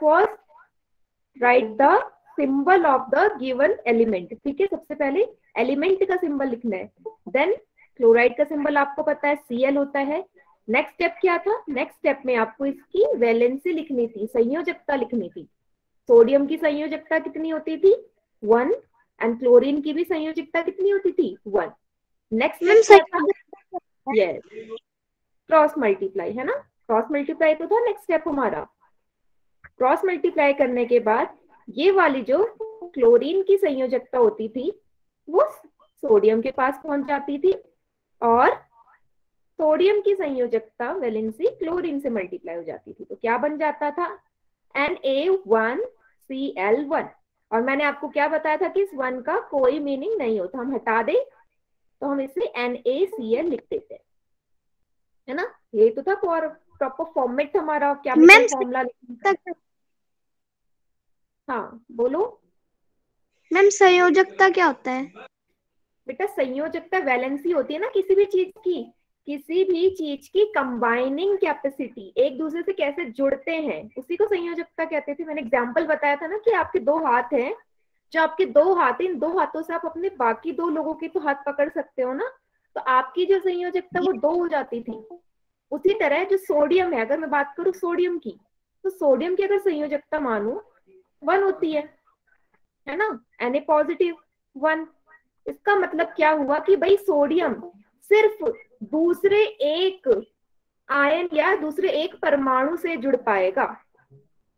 First write the symbol of the given element ठीक है सबसे पहले एलिमेंट का सिंबल लिखना है। देन क्लोराइड का सिंबल आपको पता है Cl होता है। नेक्स्ट स्टेप क्या था? नेक्स्ट स्टेप में आपको इसकी वैलेंसी लिखनी थी संयोजकता लिखनी थी। सोडियम की संयोजकता कितनी होती थी? वन एंड क्लोरीन की भी संयोजकता कितनी होती थी? One next yes cross multiply है ना? क्रॉस मल्टीप्लाई तो था नेक्स्ट स्टेप हमारा। क्रॉस मल्टीप्लाई करने के बाद ये वाली जो क्लोरीन की संयोजकता होती थी वो सोडियम के पास पहुँच जाती थी और सोडियम की संयोजकता वैलेंसी क्लोरीन से मल्टीप्लाई हो जाती थी। तो क्या बन जाता था? N A one C L one और मैंने आपको क्या बताया था कि इस वन का कोई मीनिंग नहीं होता। हम हटा दें तो हम इसे एन ए सी एल लिख देते हैं। है ना? ये तो था प्रॉपर फॉर्मेट हमारा। क्या फॉर्मूला हाँ बोलो। मैम संयोजकता क्या होता है? बेटा संयोजकता वैलेंसी होती है ना किसी भी चीज़ की किसी भी चीज़ की कंबाइनिंग कैपेसिटी एक दूसरे से कैसे जुड़ते हैं उसी को संयोजकता कहते थे। मैंने एग्जांपल बताया था ना कि आपके दो हाथ हैं जो आपके दो हाथ इन दो हाथों से आप अपने बाकी दो लोगों के तो हाथ पकड़ सकते हो ना तो आपकी जो संयोजकता वो दो हो जाती थी। उसी तरह जो सोडियम है अगर मैं बात करूँ सोडियम की तो सोडियम की अगर संयोजकता मानू वन होती है है ना? एन ए पॉजिटिव वन इसका मतलब क्या हुआ कि भाई सोडियम सिर्फ़ दूसरे एक आयन या दूसरे एक परमाणु से जुड़ पाएगा।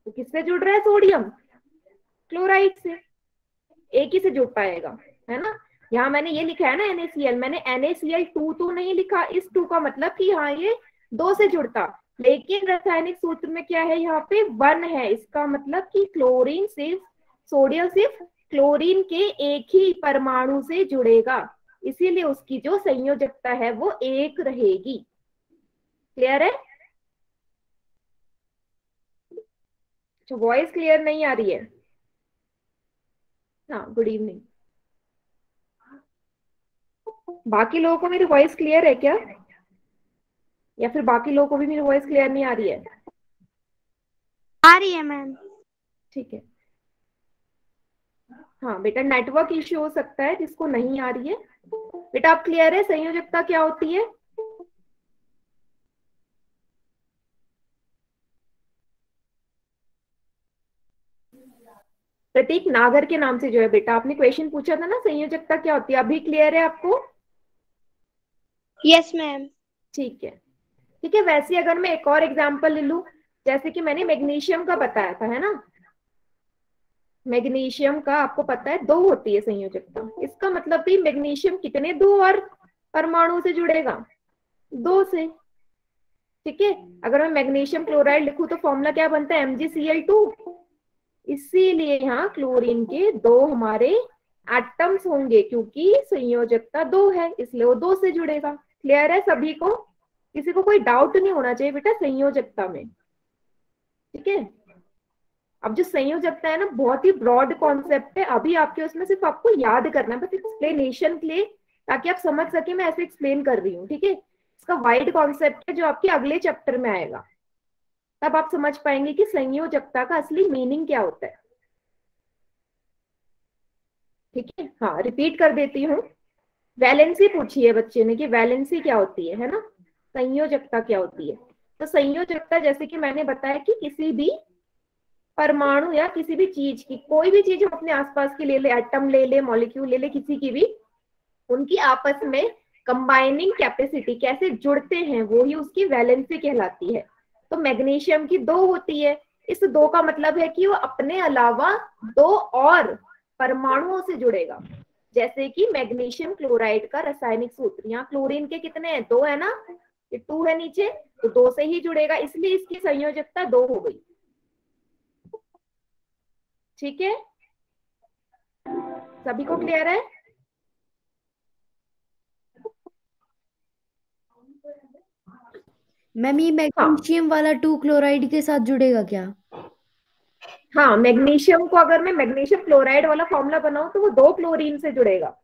तो किससे जुड़ रहा है? सोडियम क्लोराइड से। एक ही से जुड़ पाएगा, है ना? यहाँ मैंने ये लिखा है ना NaCl मैंने NaCl टू तो नहीं लिखा। इस टू का मतलब कि हाँ ये दो से जुड़ता। लेकिन रासायनिक सूत्र में क्या है? यहाँ पे वन है। इसका मतलब कि क्लोरीन सिर्फ़ सोडियम सिर्फ़ क्लोरीन के एक ही परमाणु से जुड़ेगा। इसीलिए उसकी जो संयोजकता है वो एक रहेगी। क्लियर है? वॉइस क्लियर नहीं आ रही है। हाँ गुड इवनिंग बाकी लोगों को मेरी वॉइस क्लियर है क्या? या फिर बाकी लोगों को भी मेरी वॉइस क्लियर नहीं आ रही है? आ रही है मैम ठीक है। हाँ बेटा नेटवर्क इश्यू हो सकता है जिसको नहीं आ रही है। बेटा आप क्लियर है? संयोजकता क्या होती है? प्रतीक नागर के नाम से जो है बेटा आपने क्वेश्चन पूछा था ना संयोजकता क्या होती है? अभी क्लियर है आपको? यस मैम ठीक है। ठीक है, वैसे अगर मैं एक और एग्ज़ाम्पल ले लू, जैसे कि मैंने मैग्नीशियम का बताया था, है ना? मैग्नीशियम का आपको पता है, दो होती है संयोजकता। इसका मतलब भी मैग्नीशियम कितने दो और परमाणु से जुड़ेगा? दो से। ठीक है, अगर मैं मैग्नीशियम क्लोराइड लिखू तो फॉर्मूला क्या बनता है? MgCl2 इसीलिए यहाँ क्लोरीन के दो हमारे एटम्स होंगे, क्योंकि संयोजकता दो है, इसलिए वो दो से जुड़ेगा। क्लियर है सभी को? किसी को कोई डाउट नहीं होना चाहिए, बेटा, संयोजकता में। ठीक है? अब जो संयोजकता है ना, बहुत ही ब्रॉड कॉन्सेप्ट है। अभी आपके उसमें सिर्फ़ आपको याद करना है, बस एक्सप्लेनेशन के लिए, ताकि आप समझ सके मैं ऐसे एक्सप्लेन कर रही हूँ, ठीक है? इसका वाइड कॉन्सेप्ट है जो आपके अगले चैप्टर में आएगा। तब आप समझ पाएँगे कि संयोजकता का असली मीनिंग क्या होता है। ठीक है? हाँ रिपीट कर देती हूँ। वैलेंसी पूछी है बच्चे ने कि वैलेंसी क्या होती है है ना? संयोजकता क्या होती है? तो संयोजकता जैसे कि मैंने बताया कि किसी भी परमाणु या किसी भी चीज़ की, कोई भी चीज़ हम अपने आसपास की ले ले एटम ले ले मॉलिक्यूल ले ले, किसी की भी, उनकी आपस में कंबाइनिंग कैपेसिटी कैसे जुड़ते हैं, वो ही उसकी वैलेंसी कहलाती है। तो मैग्नीशियम की दो होती है। इस दो का मतलब है कि वो अपने अलावा दो और परमाणुओं से जुड़ेगा। जैसे कि मैग्नीशियम क्लोराइड का रासायनिक सूत्र, यहाँ क्लोरीन के कितने हैं? दो है ना? ये टू है नीचे तो दो से ही जुड़ेगा इसलिए इसकी संयोजकता दो हो गई। ठीक है? सभी को क्लियर है? मैम ये मैग्नीशियम हाँ. वाला टू क्लोराइड के साथ जुड़ेगा क्या? हाँ मैग्नीशियम को अगर मैं मैग्नीशियम क्लोराइड वाला फॉर्मूला बनाऊँ तो वो दो क्लोरीन से जुड़ेगा।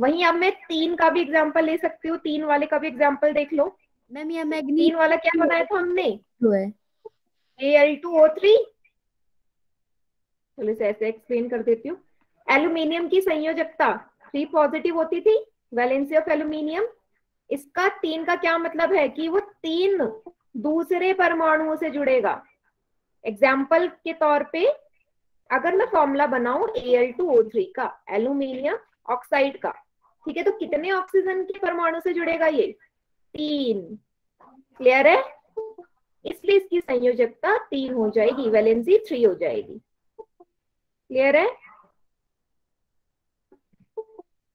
वहीं अब मैं तीन का भी एग्ज़ाम्पल ले सकती हूँ तीन वाले का भी एग्ज़ाम्पल देख लो। मैम ये मैग्नीशियम तीन वाला क्या बनाया था हमने? A L two O three चलो इसे ऐसे एक्सप्लेन कर देती हूँ। एल्यूमिनियम की संयोजकता थ्री पॉजिटिव होती थी वैलेंसी ऑफ़ एल्यूमिनियम इसका तीन का क्या मतलब है कि वो तीन दूसरे परमाणुओं से जुड़ेगा। एग्ज़ाम्पल के तौर पे अगर मैं फॉर्मूला बनाऊँ Al2O3 का एल्यूमिनियम ऑक्साइड का ठीक है तो कितने ऑक्सीजन के परमाणु से जुड़ेगा ये? तीन। क्लियर है? इसलिए इसकी संयोजकता तीन हो जाएगी वैलेंसी थ्री हो जाएगी। क्लियर है?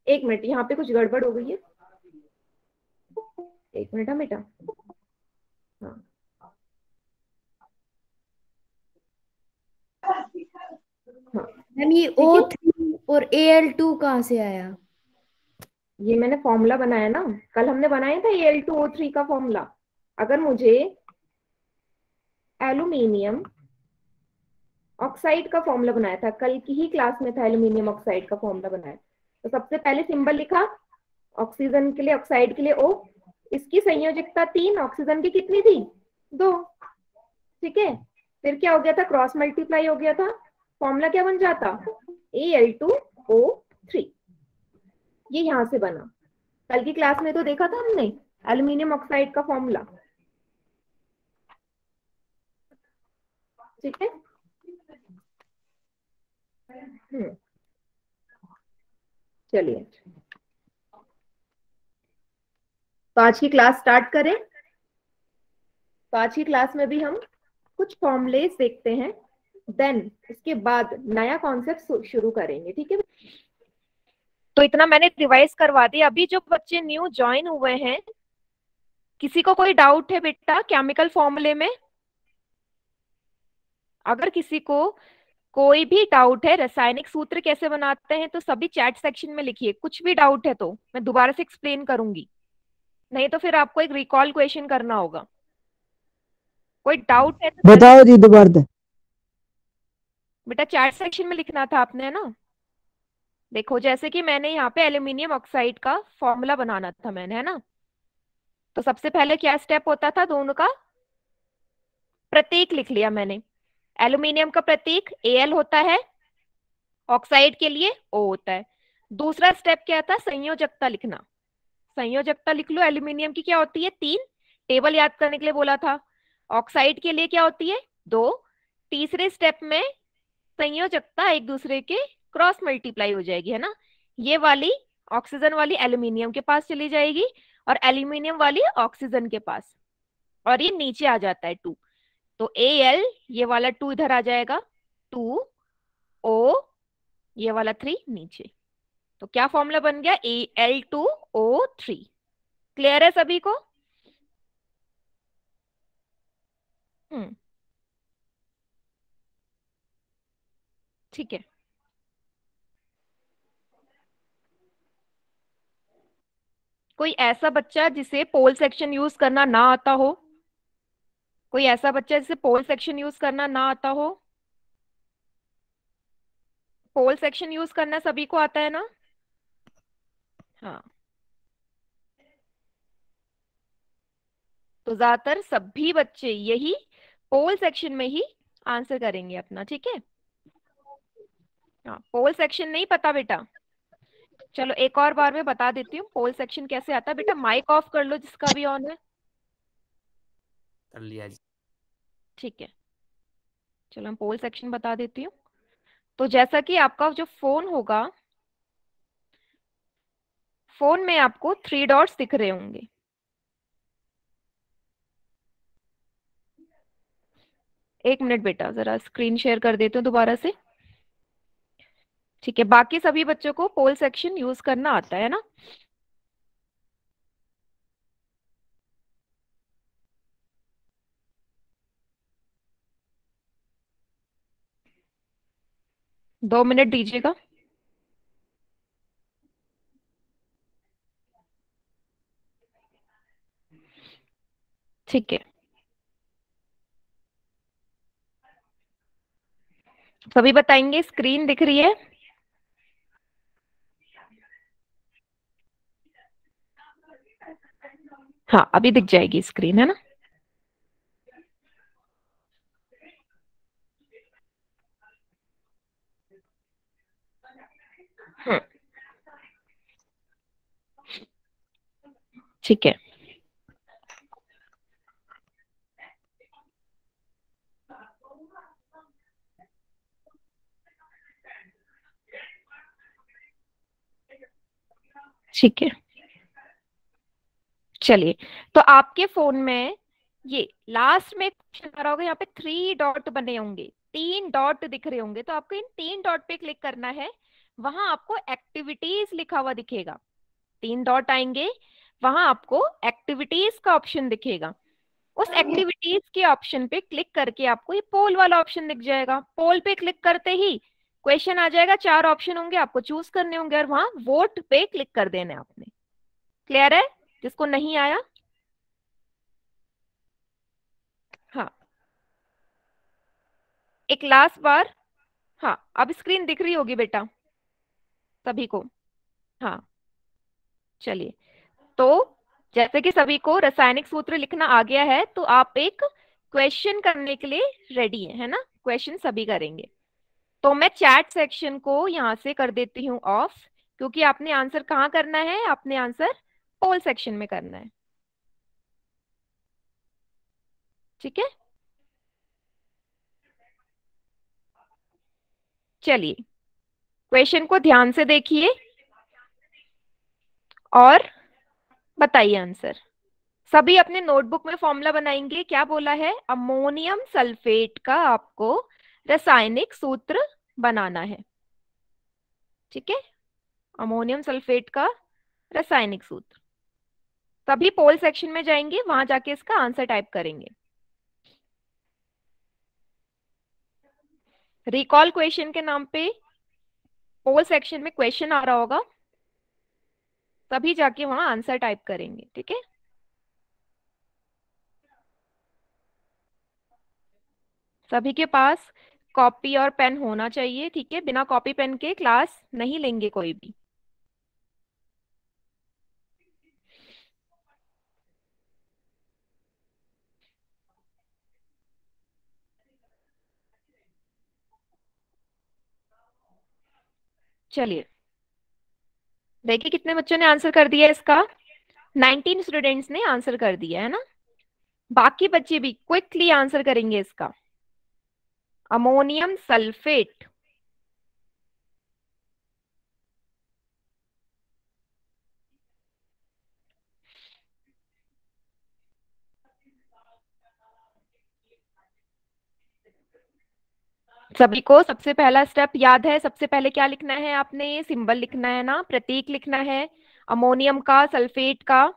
एक मिनट यहाँ पे कुछ गड़बड़ हो गई है। एक मिनट हाँ बेटा। हाँ। मैम ये ओ थ्री और ए एल टू कहाँ से आया? ये मैंने फॉर्मूला बनाया ना, कल हमने बनाया था एल टू ओ थ्री का फॉर्मूला अगर मुझे एल्यूमिनियम ऑक्साइड का फॉर्मूला बनाया था, कल की ही क्लास में था एल्यूमिनियम ऑक्साइड का फॉर्मूला बनाया। तो सबसे पहले सिंबल लिखा ऑक्सीजन के लिए ऑक्साइड के लिए ओ इसकी संयोजकता तीन ऑक्सीजन की कितनी थी? दो। ठीक है? फिर क्या हो गया था? क्रॉस मल्टीप्लाई हो गया था। फॉर्मूला क्या बन जाता? A L two O three ये यहाँ से बना। कल की क्लास में तो देखा था हमने एल्यूमिनियम ऑक्साइड का फॉर्मूला ठीक है? हम्म। चलिए। तो आज की क्लास स्टार्ट करें। तो आज की क्लास में भी हम कुछ फॉर्मुलेस देखते हैं देन इसके बाद नया कॉन्सेप्ट शुरू करेंगे, ठीक है? तो इतना मैंने रिवाइज करवा दिया अभी जो बच्चे न्यू ज्वाइन हुए हैं किसी को कोई डाउट है बेटा केमिकल फॉर्मूले में? अगर किसी को कोई भी डाउट है रासायनिक सूत्र कैसे बनाते हैं तो सभी चैट सेक्शन में लिखिए। कुछ भी डाउट है तो मैं दोबारा से एक्सप्लेन करूँगी। नहीं तो फिर आपको एक रिकॉल क्वेश्चन करना होगा। कोई डाउट है तो बताओ जी दोबारा बेटा चैट सेक्शन में लिखना था आपने है ना? देखो, जैसे कि मैंने यहाँ पे एल्यूमिनियम ऑक्साइड का फॉर्मूला बनाना था मैंने, है ना? तो सबसे पहले क्या स्टेप होता था दोनों का? प्रतीक लिख लिया मैंने। एल्यूमिनियम का प्रतीक एल होता है, ऑक्साइड के लिए ओ होता है। दूसरा स्टेप क्या था? संयोजकता लिखना। संयोजकता लिख लो। एल्यूमिनियम की क्या होती है? तीन। टेबल याद करने के लिए बोला था। ऑक्साइड के लिए क्या होती है? दो। तीसरे स्टेप में संयोजकता एक दूसरे के क्रॉस मल्टीप्लाई हो जाएगी, है ना? ये वाली ऑक्सीजन वाली एल्यूमिनियम के पास चली जाएगी और एल्यूमिनियम वाली ऑक्सीजन के पास। और ये नीचे आ जाता है टू। तो ए एल ये वाला टू इधर आ जाएगा, टू ओ ये वाला थ्री नीचे। तो क्या फॉर्मूला बन गया? A L two O three. Clear है सभी को? हम्म। ठीक है। कोई ऐसा बच्चा जिसे पोल सेक्शन यूज़ करना ना आता हो? कोई ऐसा बच्चा जिसे पोल सेक्शन यूज़ करना ना आता हो? पोल सेक्शन यूज़ करना सभी को आता है ना? हाँ। तो ज़्यादातर सभी बच्चे यही पोल सेक्शन में ही आंसर करेंगे अपना, ठीक है? हाँ पोल सेक्शन नहीं पता बेटा। चलो एक और बार मैं बता देती हूँ पोल सेक्शन कैसे आता है? बेटा माइक ऑफ़ कर लो जिसका भी ऑन है। कर लिया जी। ठीक है। चलो मैं पोल सेक्शन बता देती हूँ। तो जैसा कि आपका जो फ़ोन होगा फ़ोन में आपको थ्री डॉट्स दिख रहे होंगे। एक मिनट बेटा जरा स्क्रीन शेयर कर देते हूँ दोबारा से। ठीक है, बाकी सभी बच्चों को पोल सेक्शन यूज़ करना आता है ना? दो मिनट दीजिएगा। ठीक है। सभी बताएँगे स्क्रीन दिख रही है? हाँ अभी दिख जाएगी स्क्रीन है ना? हम्म ठीक है। ठीक है। चलिए तो आपके फ़ोन में ये लास्ट में क्वेश्चन आ रहा होगा यहाँ पे थ्री डॉट बने होंगे तीन डॉट दिख रहे होंगे तो आपको इन तीन डॉट पे क्लिक करना है वहाँ आपको एक्टिविटीज़ लिखा हुआ दिखेगा। तीन डॉट आएँगे वहाँ आपको एक्टिविटीज़ का ऑप्शन दिखेगा। उस एक्टिविटीज़ के ऑप्शन पे क्लिक करके आपको ये पोल वाला ऑप्शन दिख जाएगा। पोल पे क्लिक करते ही क्वेश्चन आ जाएगा चार ऑप्शन होंगे आपको चूज़ करने होंगे और वहाँ वोट पे क्लिक कर देना है आपने। क्लियर है? जिसको नहीं आया? हाँ। एक लास्ट बार? हाँ अब स्क्रीन दिख रही होगी बेटा। सभी को। हाँ। चलिए। तो जैसे कि सभी को रासायनिक सूत्र लिखना आ गया है तो आप एक क्वेश्चन करने के लिए रेडी है है ना? क्वेश्चन सभी करेंगे। तो मैं चैट सेक्शन को यहाँ से कर देती हूँ ऑफ़ क्योंकि आपने आंसर कहाँ करना है? आपने आंसर पोल सेक्शन में करना है। ठीक है? चलिए क्वेश्चन को ध्यान से देखिए और बताइए आंसर सभी अपने नोटबुक में फॉर्मूला बनाएँगे। क्या बोला है? अमोनियम सल्फेट का आपको रासायनिक सूत्र बनाना है। ठीक है? अमोनियम सल्फेट का रासायनिक सूत्र। सभी पोल सेक्शन में जाएँगे, वहाँ जाके इसका आंसर टाइप करेंगे। रिकॉल क्वेश्चन के नाम पे पोल सेक्शन में क्वेश्चन आ रहा होगा। तभी जाके वहाँ आंसर टाइप करेंगे, ठीक है? सभी के पास कॉपी और पेन होना चाहिए, ठीक है? बिना कॉपी पेन के क्लास नहीं लेंगे कोई भी। चलिए। देखिए कितने बच्चों ने आंसर कर दिया इसका। 19 स्टूडेंट्स ने आंसर कर दिया, है ना? बाकी बच्चे भी क्विकली आंसर करेंगे इसका। अमोनियम सल्फेट सभी को सबसे पहला स्टेप याद है। सबसे पहले क्या लिखना है आपने? सिंबल लिखना है ना? प्रतीक लिखना है। अमोनियम का सल्फेट का।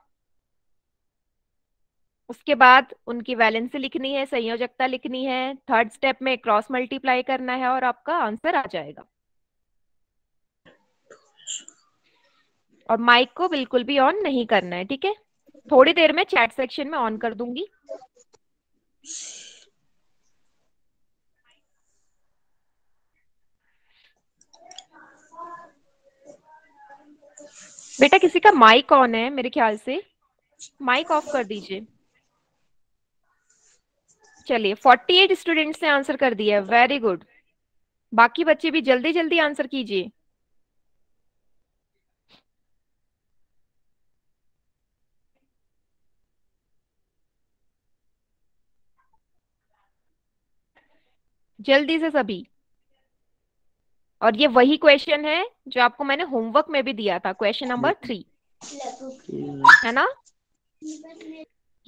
उसके बाद उनकी वैलेंसी लिखनी है, संयोजकता लिखनी है। थर्ड स्टेप में क्रॉस मल्टीप्लाई करना है और आपका आंसर आ जाएगा। और माइक को बिल्कुल भी ऑन नहीं करना है, ठीक है? थोड़ी देर में चैट सेक्शन में ऑन कर दूँगी। बेटा, किसी का माइक ऑन है मेरे ख्याल से। माइक ऑफ़ कर दीजिए। चलिए 48 स्टूडेंट्स ने आंसर कर दिया वेरी गुड बाकी बच्चे भी जल्दी जल्दी आंसर कीजिए। जल्दी से सभी। और ये वही क्वेश्चन है जो आपको मैंने होमवर्क में भी दिया था क्वेश्चन नंबर थ्री है ना?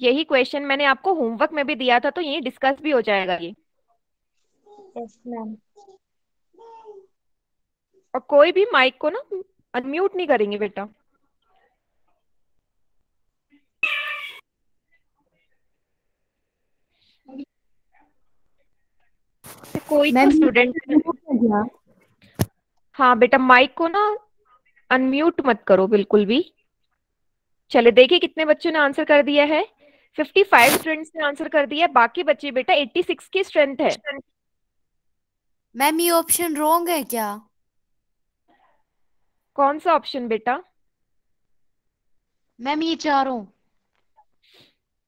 यही क्वेश्चन मैंने आपको होमवर्क में भी दिया था तो यही डिस्कस भी हो जाएगा ये। मैम और कोई भी माइक को ना अनम्यूट नहीं करेंगे बेटा। कोई तो स्टूडेंट हाँ बेटा माइक को ना अनम्यूट मत करो बिल्कुल भी। चले देखिए कितने बच्चों ने आंसर कर दिया है। 55 स्टूडेंट्स ने आंसर कर दिया है। बाकी बच्चे बेटा 86 की स्ट्रेंथ है। मैम ये ऑप्शन रॉन्ग है क्या? कौन सा ऑप्शन बेटा? मैम ये चारों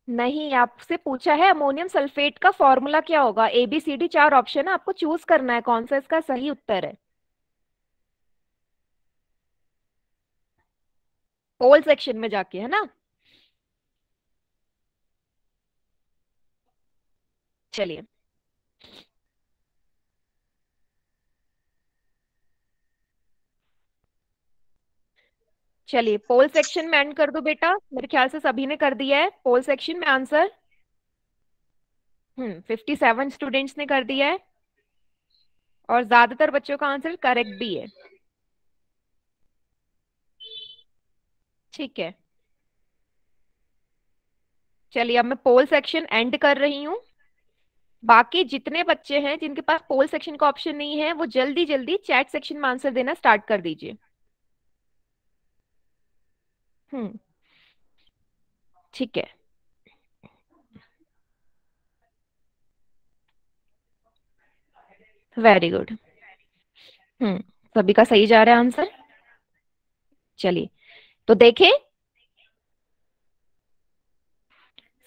नहीं आपसे पूछा है अमोनियम सल्फेट का फॉर्मूला क्या होगा? ए बी सी डी चार ऑप्शन है। आपको चूज़ करना है कौन सा इसका सही उत्तर है। पोल सेक्शन में जाके, है ना? चलिए। चलिए पोल सेक्शन में एंड कर दो बेटा। मेरे ख्याल से सभी ने कर दिया है। पोल सेक्शन में answer hmm fifty seven students ने कर दिया है। और ज़्यादातर बच्चों का आंसर करेक्ट भी है। ठीक है। चलिए अब मैं पोल सेक्शन एंड कर रही हूँ। बाकी जितने बच्चे हैं जिनके पास पोल सेक्शन का ऑप्शन नहीं है, वो जल्दी जल्दी चैट सेक्शन में आंसर देना स्टार्ट कर दीजिए। हम्म। ठीक है। Very good hmm. सभी का सही जा रहा है आंसर चलिए। तो देखें।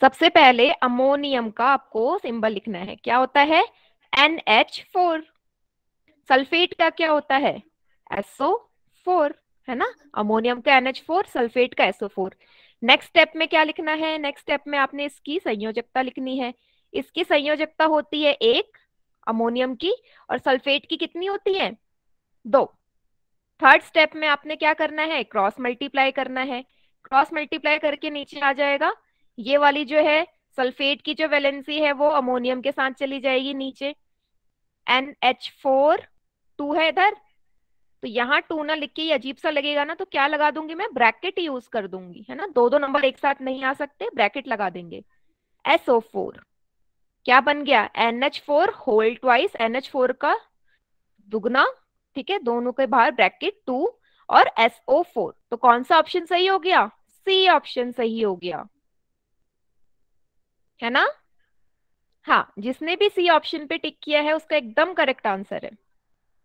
सबसे पहले अमोनियम का आपको सिंबल लिखना है। क्या होता है? NH4 सल्फेट का क्या होता है? SO4 है ना? अमोनियम का NH4 सल्फेट का SO4 नेक्स्ट स्टेप में क्या लिखना है? नेक्स्ट स्टेप में आपने इसकी संयोजकता लिखनी है। इसकी संयोजकता होती है एक अमोनियम की और सल्फेट की कितनी होती है? दो। थर्ड स्टेप में आपने क्या करना है? क्रॉस मल्टीप्लाई करना है। क्रॉस मल्टीप्लाई करके नीचे आ जाएगा। ये वाली जो है सल्फेट की जो वैलेंसी है, वो अमोनियम के साथ चली जाएगी नीचे। एन एच फोर टू है इधर। तो यहाँ टू ना लिख के अजीब सा लगेगा ना तो क्या लगा दूँगी मैं? ब्रैकेट यूज़ कर दूँगी, है ना? दो दो नंबर एक साथ नहीं आ सकते ब्रैकेट लगा देंगे। एसओ फोर क्या बन गया? N H four whole twice N H four का दुगना। ठीक है, दोनों के बाहर ब्रैकेट टू और एसओ फोर तो कौन सा ऑप्शन सही हो गया? सी ऑप्शन सही हो गया। है ना? हाँ जिसने भी सी ऑप्शन पे टिक किया है, उसका एकदम करेक्ट आंसर है।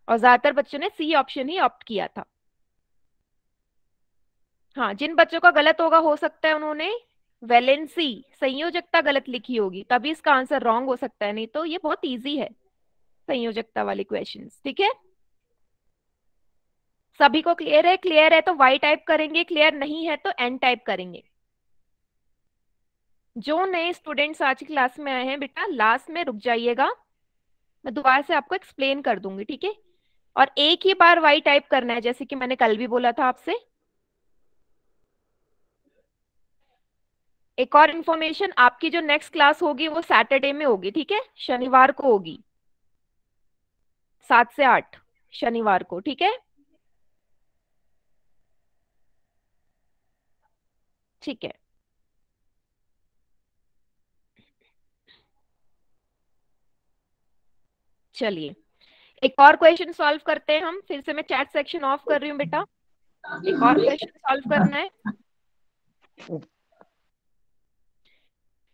और ज़्यादातर बच्चों ने सी ऑप्शन ही ऑप्ट किया था। हाँ जिन बच्चों का गलत होगा, हो सकता है उन्होंने वैलेंसी संयोजकता गलत लिखी होगी। तभी इसका आंसर रॉन्ग हो सकता है, नहीं तो ये बहुत इजी है, संयोजकता वाले क्वेश्चंस ठीक है? सभी को क्लियर है क्लियर है तो वाई टाइप करेंगे क्लियर नहीं है तो एन टाइप करेंगे। जो नए स्टूडेंट्स आज की क्लास में आए हैं, बेटा लास्ट में रुक जाइएगा। मैं दोबारा से आपको एक्सप्लेन कर दूँगी, ठीक है? और एक ही बार वाई टाइप करना है, जैसे कि मैंने कल भी बोला था आपसे। एक और इन्फॉर्मेशन आपकी जो नेक्स्ट क्लास होगी, वो सैटरडे में होगी, ठीक है? शनिवार को होगी। सात से आठ, शनिवार को, ठीक है? ठीक है। चलिए, एक और क्वेश्चन सॉल्व करते हैं हम, फिर से मैं चैट सेक्शन ऑफ़ कर रही हूँ बेटा। एक और क्वेश्चन सॉल्व करना है।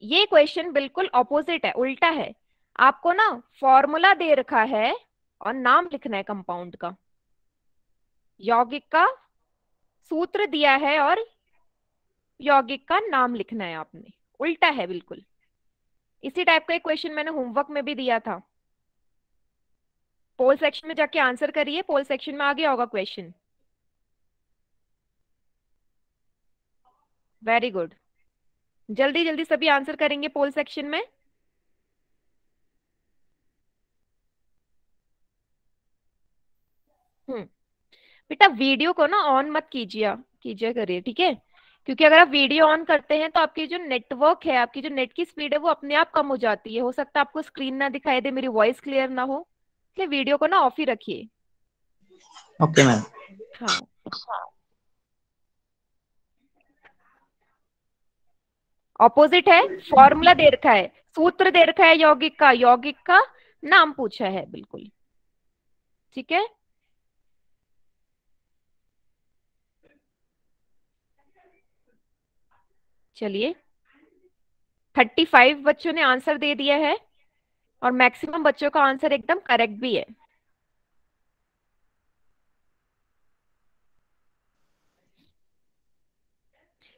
ये क्वेश्चन बिल्कुल ऑपोजिट है, उल्टा है। आपको ना फॉर्मूला दे रखा है और नाम लिखना है कंपाउंड का। यौगिक का सूत्र दिया है और यौगिक का नाम लिखना है आपने। उल्टा है बिल्कुल। इसी टाइप का एक क्वेश्चन मैंने होमवर्क में भी दिया था। पोल सेक्शन में जाके आंसर करिए पोल सेक्शन में आ गया होगा क्वेश्चन वेरी गुड जल्दी जल्दी सभी आंसर करेंगे पोल सेक्शन में। हम्म। बेटा वीडियो को ना ऑन मत कीजिए कीजिए करिए, ठीक है? क्योंकि अगर आप वीडियो ऑन करते हैं तो आपकी जो नेटवर्क है आपकी जो नेट की स्पीड है वो अपने आप कम हो जाती है। हो सकता है आपको स्क्रीन ना दिखाई दे मेरी वॉइस क्लियर ना हो। इसलिए वीडियो को ना ऑफ़ ही रखिए। ओके मैम हाँ। ऑपोजिट है फॉर्मूला दे रखा है सूत्र दे रखा है यौगिक का। यौगिक का नाम पूछा है बिल्कुल। ठीक है? चलिए। थर्टी फाइव बच्चों ने आंसर दे दिया है और मैक्सिमम बच्चों का आंसर एकदम करेक्ट भी है।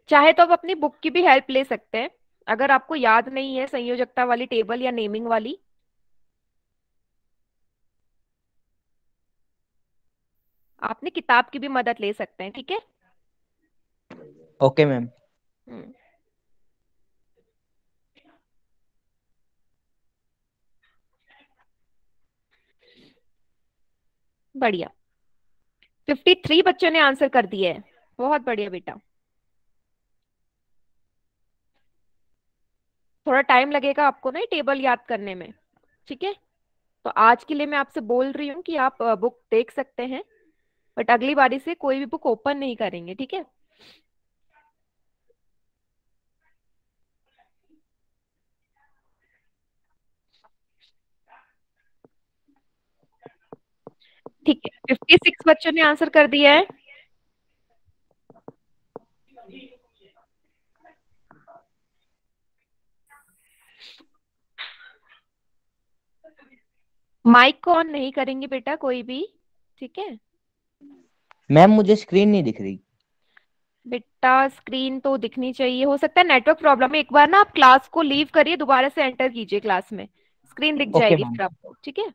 चाहे तो आप अपनी बुक की भी हेल्प ले सकते हैं अगर आपको याद नहीं है संयोजकता वाली टेबल या नेमिंग वाली। आपने किताब की भी मदद ले सकते हैं ठीक है? ओके मैम बढ़िया। फिफ्टी थ्री बच्चों ने आंसर कर दिया है बहुत बढ़िया बेटा। थोड़ा टाइम लगेगा आपको ना टेबल याद करने में, ठीक है? तो आज के लिए मैं आपसे बोल रही हूँ कि आप बुक देख सकते हैं बट अगली बारी से कोई भी बुक ओपन नहीं करेंगे, ठीक है? ठीक है फिफ्टी सिक्स बच्चों ने आंसर कर दिया है। माइक को ऑन नहीं करेंगे बेटा कोई भी ठीक है? मैम मुझे स्क्रीन नहीं दिख रही। बेटा स्क्रीन तो दिखनी चाहिए। हो सकता है नेटवर्क प्रॉब्लम है। एक बार ना आप क्लास को लीव करिए दोबारा से एंटर कीजिए क्लास में। स्क्रीन दिख जाएगी फिर आपको ठीक है?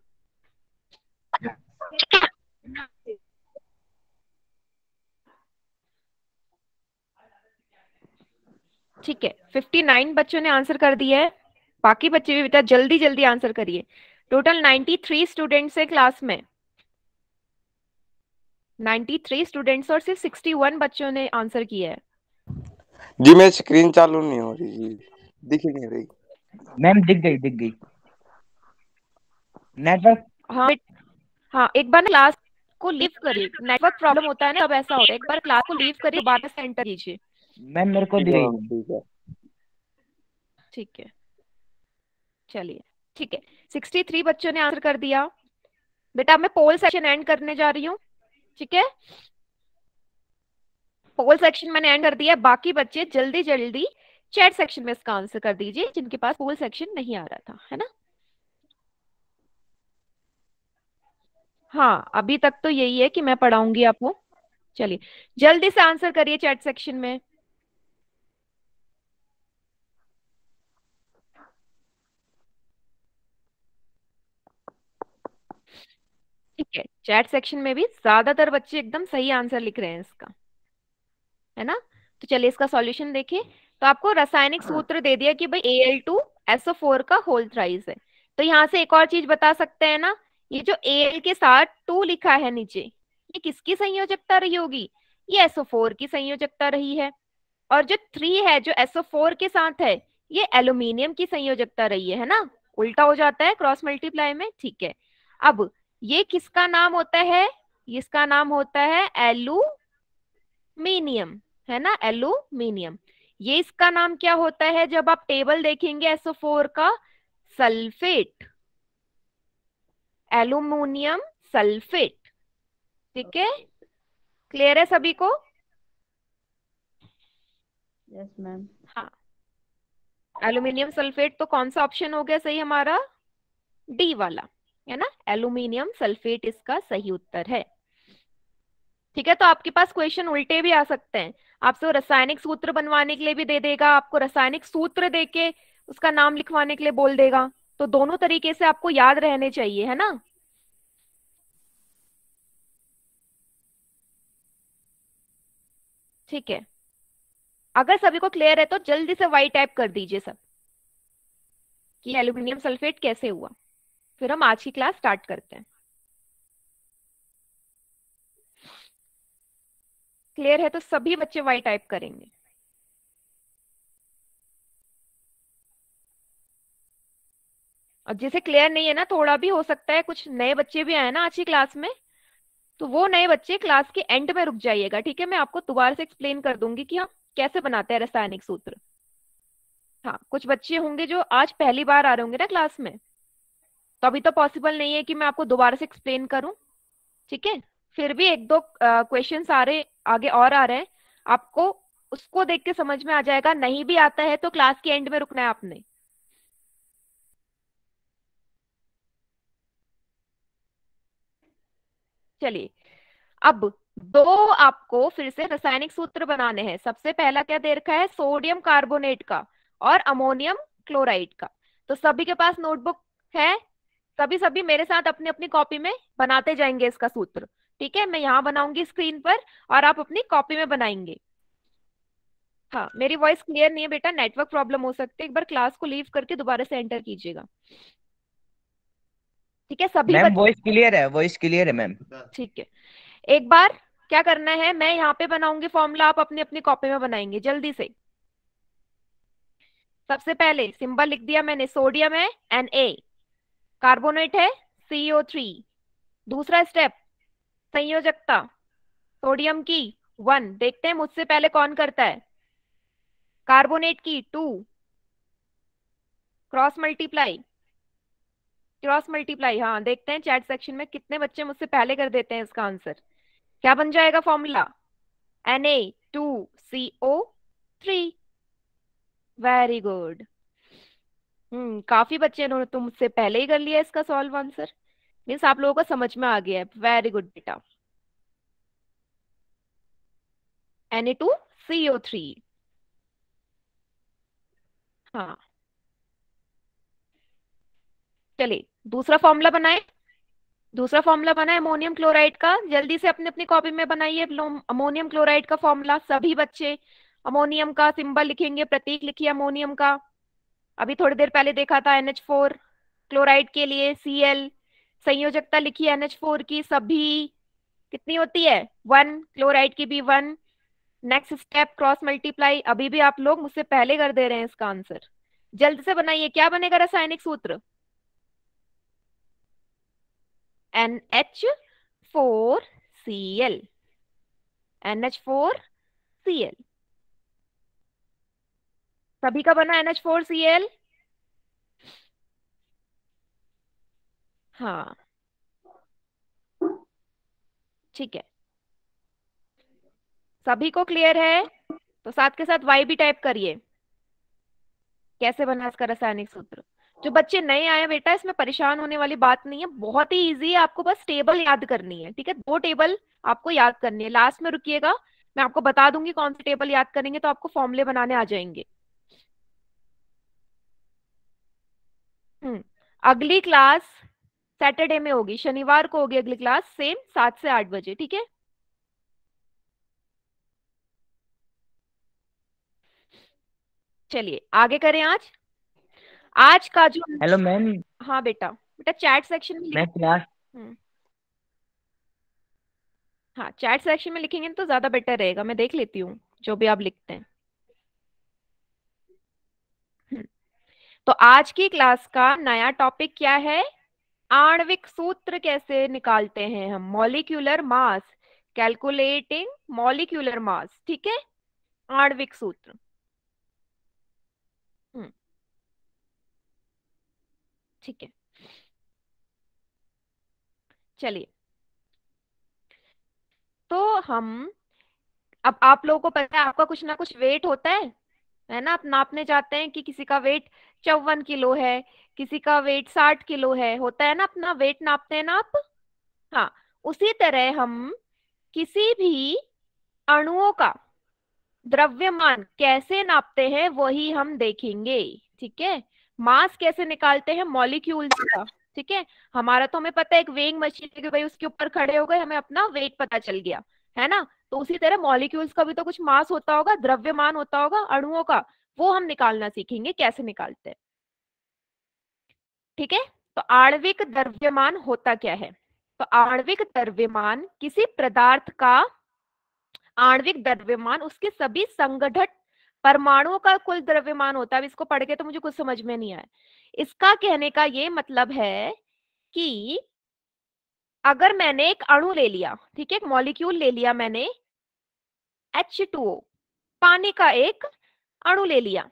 ठीक है फिफ्टी नाइन बच्चों ने आंसर कर दिया है बाकी बच्चे भी बेटा जल्दी जल्दी आंसर करिए। टोटल नाइन्टी थ्री स्टूडेंट्स है क्लास में। 93 स्टूडेंट्स और सिर्फ़ 61 बच्चों ने आंसर किया है। जी मेरी स्क्रीन चालू नहीं हो रही जी। दिख नहीं रही। मैम दिख गई दिख गई। नेटवर्क हाँ हाँ एक बार क्लास को लीव करिए। नेटवर्क प्रॉब्लम होता है ना तब ऐसा होता है। एक बार क्लास को लीव करिए दोबारा से एंटर कीजिए। मैम मेरे को हाँ, ठीक है। ठीक है। चलिए ठीक है। 63 बच्चों ने आंसर कर दिया। बेटा मैं पोल सेक्शन एंड करने जा रही हूँ। ठीक है? पोल सेक्शन मैंने एंड कर दिया। बाकी बच्चे जल्दी जल्दी चैट सेक्शन में इसका आंसर कर दीजिए जिनके पास पोल सेक्शन नहीं आ रहा था है ना? हाँ अभी तक तो यही है कि मैं पढ़ाऊँगी आपको। चलिए जल्दी से आंसर करिए चैट सेक्शन में। ठीक है चैट सेक्शन में भी ज़्यादातर बच्चे एकदम सही आंसर लिख रहे हैं इसका है ना? तो चलिए इसका सॉल्यूशन देखिए। तो आपको रासायनिक सूत्र दे दिया कि भाई एल टू एसओ फोर का होल थ्राइज है। तो यहाँ से एक और चीज़ बता सकते हैं ना? ये जो एल के साथ टू लिखा है नीचे, ये किसकी संयोजकता रही होगी? ये एसओ फोर की संयोजकता रही है। और जो थ्री है, जो एसओ फोर के साथ है, ये एल्यूमिनियम की संयोजकता रही है ना? उल्टा हो जाता है क्रॉस मल्टीप्लाई में, ठीक है। अब ये किसका नाम होता है? इसका नाम होता है एल्यूमिनियम है ना? एल्यूमिनियम ये इसका नाम क्या होता है? जब आप टेबल देखेंगे एसओ फोर का सल्फेट एल्यूमिनियम सल्फेट। ठीक है? क्लियर है सभी को? यस मैम हाँ। एल्यूमिनियम सल्फेट तो कौन सा ऑप्शन हो गया सही हमारा? डी वाला है ना? एल्यूमिनियम सल्फेट इसका सही उत्तर है। ठीक है तो आपके पास क्वेश्चन उल्टे भी आ सकते हैं। आपसे रासायनिक सूत्र बनवाने के लिए भी दे देगा आपको रासायनिक सूत्र देके उसका नाम लिखवाने के लिए बोल देगा। तो दोनों तरीके से आपको याद रहने चाहिए, है ना? ठीक है। अगर सभी को क्लियर है तो जल्दी से वाई टाइप कर दीजिए सब कि एल्यूमिनियम सल्फेट कैसे हुआ। फिर हम आज की क्लास स्टार्ट करते हैं। क्लियर है तो सभी बच्चे वाई टाइप करेंगे। जिसे क्लियर नहीं है ना, थोड़ा भी हो सकता है, कुछ नए बच्चे भी आए ना आज की क्लास में तो वो नए बच्चे क्लास के एंड में रुक जाइएगा, ठीक है? मैं आपको दोबारा से एक्सप्लेन कर दूँगी कि हम कैसे बनाते हैं रासायनिक सूत्र। हाँ कुछ बच्चे होंगे जो आज पहली बार आ रहे होंगे ना क्लास में तो अभी तो पॉसिबल नहीं है कि मैं आपको दोबारा से एक्सप्लेन करूँ, ठीक है? फिर भी एक दो क्वेश्चन आ रहे, आगे और आ रहे हैं, आपको उसको देख के समझ में आ जाएगा, नहीं भी आता है तो क्लास के एंड में रुकना है आपने। चलिए। अब दो आपको फिर से रासायनिक सूत्र बनाने हैं। सबसे पहला क्या दे रखा है? सोडियम कार्बोनेट का और अमोनियम क्लोराइड का। तो सभी के पास नोटबुक है? सभी सभी मेरे साथ अपनी अपनी कॉपी में बनाते जाएँगे इसका सूत्र। ठीक है? मैं यहाँ बनाऊँगी स्क्रीन पर और आप अपनी कॉपी में बनाएँगे। हाँ मेरी वॉइस क्लियर नहीं है बेटा नेटवर्क प्रॉब्लम हो सकती है। एक बार क्लास को लीव करके दोबारा से एंटर कीजिएगा। ठीक है? सभी मैम वॉइस क्लियर है वॉइस क्लियर है मैम ठीक है। एक बार क्या करना है मैं यहाँ पे बनाऊँगी फॉर्मूला आप अपनी अपनी कॉपी में बनाएँगे जल्दी से। सबसे पहले सिंबल लिख दिया मैंने सोडियम है एन ए कार्बोनेट है सीओ थ्री दूसरा स्टेप संयोजकता। सोडियम की वन देखते हैं मुझसे पहले कौन करता है। कार्बोनेट की two cross multiply cross multiply हाँ देखते हैं चैट सेक्शन में कितने बच्चे मुझसे पहले कर देते हैं इसका आंसर क्या बन जाएगा formula N A two C O three very good hmm काफ़ी बच्चे ने तो मुझसे पहले ही कर लिया इसका सॉल्व आंसर मीन्स आप लोगों को समझ में आ गया है. वेरी गुड बेटा. N A two C O three हाँ. चलिए, दूसरा फॉर्मूला बनाए। दूसरा फॉर्मूला बना अमोनियम क्लोराइड का। जल्दी से अपनी अपनी कॉपी में बनाइए अमोनियम क्लोराइड का फॉर्मूला सभी बच्चे। अमोनियम का सिंबल लिखेंगे, प्रतीक लिखिए अमोनियम का। अभी थोड़ी देर पहले देखा था NH4 क्लोराइड के लिए Cl संयोजकता लिखिए NH4 की, सभी। कितनी होती है? वन क्लोराइड की भी one. Next step cross multiply अभी भी आप लोग मुझसे पहले कर दे रहे हैं इसका आंसर जल्द से बनाइए, क्या बनेगा रासायनिक सूत्र? NH4Cl NH4Cl सभी का बना NH4Cl हाँ। ठीक है। सभी को क्लियर है? तो साथ के साथ y भी टाइप करिए। कैसे बना इसका रासायनिक सूत्र? जो बच्चे नए आए बेटा, इसमें परेशान होने वाली बात नहीं है। बहुत ही इजी है, आपको बस टेबल याद करनी है, ठीक है? दो टेबल आपको याद करनी है। लास्ट में रुकिएगा, मैं आपको बता दूँगी कौन सी टेबल याद करेंगे तो आपको फॉर्मूले बनाने आ जाएँगे। हम्म अगली क्लास सैटरडे में होगी, शनिवार को होगी अगली क्लास सेम सात से आठ बजे, ठीक है? चलिए, आगे करें आज। आज का जो हेलो मैम हाँ बेटा बेटा चैट सेक्शन में मैं क्लास हम्म। हाँ चैट सेक्शन में लिखेंगे तो ज़्यादा बेटर रहेगा मैं देख लेती हूँ जो भी आप लिखते हैं। हम्म, तो आज की क्लास का नया टॉपिक क्या है? आणविक सूत्र कैसे निकालते हैं हम? Molecular mass calculating molecular mass ठीक है? आणविक सूत्र हम्म ठीक है। चलिए। तो हम, अब आप लोगों को पता है आपका कुछ ना कुछ वेट होता है है ना? आप नापने जाते हैं कि किसी का वेट चौवन किलो है, किसी का वेट साठ किलो है, होता है ना अपना वेट नापते हैं ना आप? हाँ उसी तरह हम किसी भी अणुओं का द्रव्यमान कैसे नापते हैं वही हम देखेंगे, ठीक है? मास कैसे निकालते हैं? मॉलिक्यूल्स का, ठीक है? हमारा तो हमें पता है एक वेइंग मशीन है कि भाई उसके ऊपर खड़े हो गए, हमें अपना वेट पता चल गया, है ना? तो उसी तरह मॉलिक्यूल्स का भी तो कुछ मास होता होगा, द्रव्यमान होता होगा, अणुओं का, वो हम निकालना सीखेंगे, कैसे निकालते हैं। ठीक है? तो आणविक द्रव्यमान होता क्या है? तो आणविक द्रव्यमान किसी पदार्थ का, आणविक द्रव्यमान उसके सभी संगठन परमाणुओं का कुल द्रव्यमान होता है इसको पढ़ के तो मुझे कुछ समझ में नहीं आया। इसका कहने का ये मतलब है कि अगर मैंने एक अणु ले लिया, ठीक है, एक मॉलिक्यूल ले लिया मैंने H2O पानी का एक अणु ले लिया।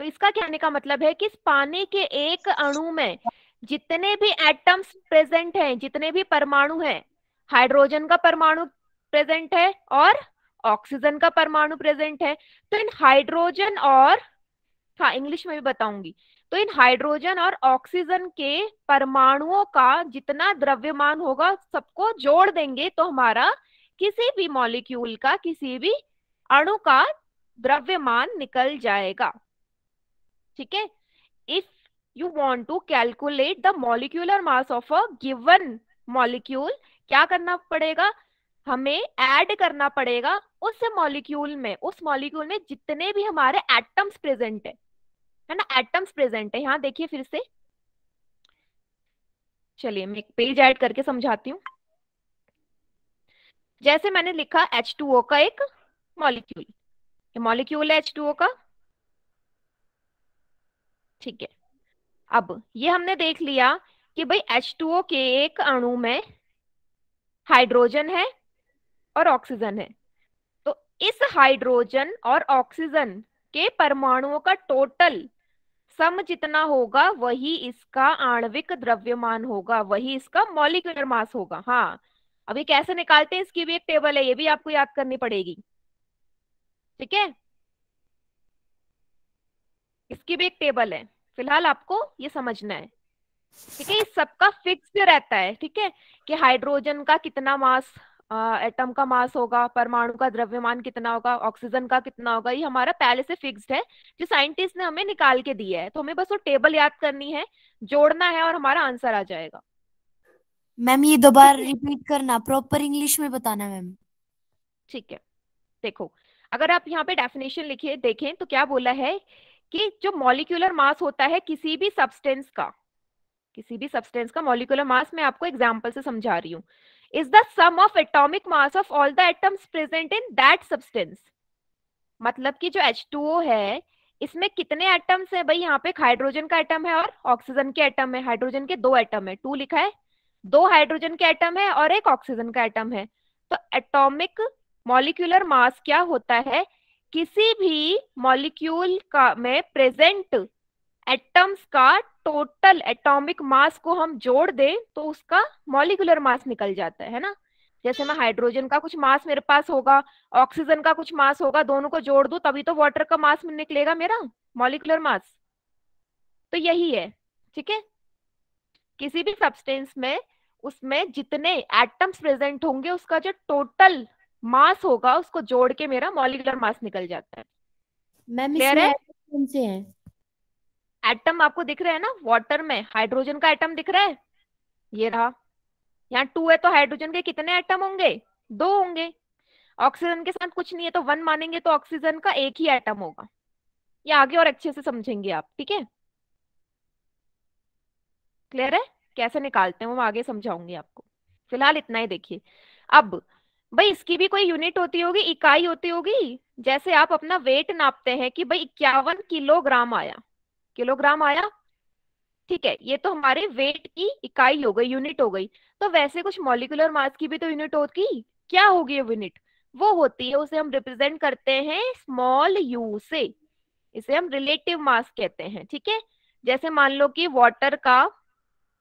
तो इसका कहने का मतलब है कि इस पानी के एक अणु में जितने भी एटम्स प्रेजेंट हैं, जितने भी परमाणु हैं, हाइड्रोजन का परमाणु प्रेजेंट है और ऑक्सीजन का परमाणु प्रेजेंट है तो इन हाइड्रोजन और हाँ इंग्लिश में भी बताऊँगी। तो इन हाइड्रोजन और ऑक्सीजन के परमाणुओं का जितना द्रव्यमान होगा, सबको जोड़ देंगे तो हमारा किसी भी मॉलिक्यूल का, किसी भी अणु का द्रव्यमान निकल जाएगा। ठीक है? If you want to calculate the molecular mass of a given molecule क्या करना पड़ेगा? हमें ऐड करना पड़ेगा। उस मॉलिक्यूल में, उस मॉलिक्यूल में जितने भी हमारे एटम्स प्रेजेंट है है ना? एटम्स प्रेजेंट है। यहाँ देखिए फिर से। चलिए, मैं एक पेज ऐड करके समझाती हूँ। जैसे मैंने लिखा H2O का एक मॉलिक्यूल मॉलिक्यूल है H2O का। ठीक है। अब ये हमने देख लिया कि भाई H2O के एक अणु में हाइड्रोजन है और ऑक्सीजन है। इस हाइड्रोजन और ऑक्सीजन के परमाणुओं का टोटल सम जितना होगा, वही इसका आणविक द्रव्यमान होगा, वही इसका मॉलिक्यूलर मास होगा। हाँ अभी कैसे निकालते हैं, इसकी भी एक टेबल है, ये भी आपको याद करनी पड़ेगी। ठीक है? इसकी भी एक टेबल है। फ़िलहाल आपको ये समझना है। ठीक है, इस सबका फिक्स रहता है, ठीक है, कि हाइड्रोजन का कितना मास एटम का मास होगा परमाणु का द्रव्यमान कितना होगा ऑक्सीजन का कितना होगा ये हमारा पहले से फिक्स्ड है जो साइंटिस्ट ने हमें निकाल के दिया है। तो हमें बस वो टेबल याद करनी है जोड़ना है और हमारा आंसर आ जाएगा। मैम ये दोबारा रिपीट करना प्रॉपर इंग्लिश में बताना मैम ठीक है। देखो अगर आप यहाँ पे डेफिनेशन लिखिए देखें तो क्या बोला है कि जो मॉलिक्यूलर मास होता है किसी भी सब्सटेंस का किसी भी सब्सटेंस का मॉलिक्यूलर मास मैं आपको एग्जांपल से समझा रही हूँ। Is the sum of atomic mass of all the atoms present in that substance. मतलब कि जो H2O है, इसमें कितने एटम्स है भाई? यहाँ पे हाइड्रोजन का एटम है और ऑक्सीजन के एटम है। हाइड्रोजन के दो एटम है। टू लिखा है। दो हाइड्रोजन के एटम है और एक ऑक्सीजन का एटम है। तो एटॉमिक मॉलिक्यूलर मास क्या होता है? किसी भी मॉलिक्यूल का में प्रेजेंट एटम्स का टोटल एटॉमिक मास को हम जोड़ दें तो उसका मॉलिकुलर मास निकल जाता है ना? जैसे मैं हाइड्रोजन का कुछ मास मेरे पास होगा ऑक्सीजन का कुछ मास होगा दोनों को जोड़ दू तभी तो वाटर का मास निकलेगा मेरा मॉलिकुलर मास। तो यही है ठीक है? किसी भी सब्सटेंस में उसमें जितने एटम्स प्रेजेंट होंगे उसका जो टोटल मास होगा उसको जोड़ के मेरा मॉलिकुलर मास निकल जाता है। मैम Clear है? एटम आपको दिख रहा है ना? वाटर में हाइड्रोजन का एटम दिख रहा है? ये रहा। यहाँ टू है तो हाइड्रोजन के कितने एटम होंगे? दो होंगे। ऑक्सीजन के साथ कुछ नहीं है तो वन मानेंगे तो ऑक्सीजन का एक ही एटम होगा। ये आगे और अच्छे से समझेंगे आप, ठीक है? क्लियर है? कैसे निकालते हैं वो आगे समझाऊँगी आपको। फ़िलहाल इतना ही देखिए। अब, भाई इसकी भी कोई यूनिट होती होगी, इकाई होती होगी? जैसे आप अपना वेट नापते हैं कि भाई इक्यावन किलोग्राम आया। किलोग्राम आया? ठीक है, ये तो हमारे वेट की इकाई हो गई यूनिट हो गई। तो वैसे कुछ मॉलिकुलर मास की भी तो यूनिट होती? क्या होगी ये यूनिट वो होती है, उसे हम रिप्रेजेंट करते हैं स्मॉल यू से। इसे हम रिलेटिव मास कहते हैं, ठीक है? जैसे मान लो कि वाटर का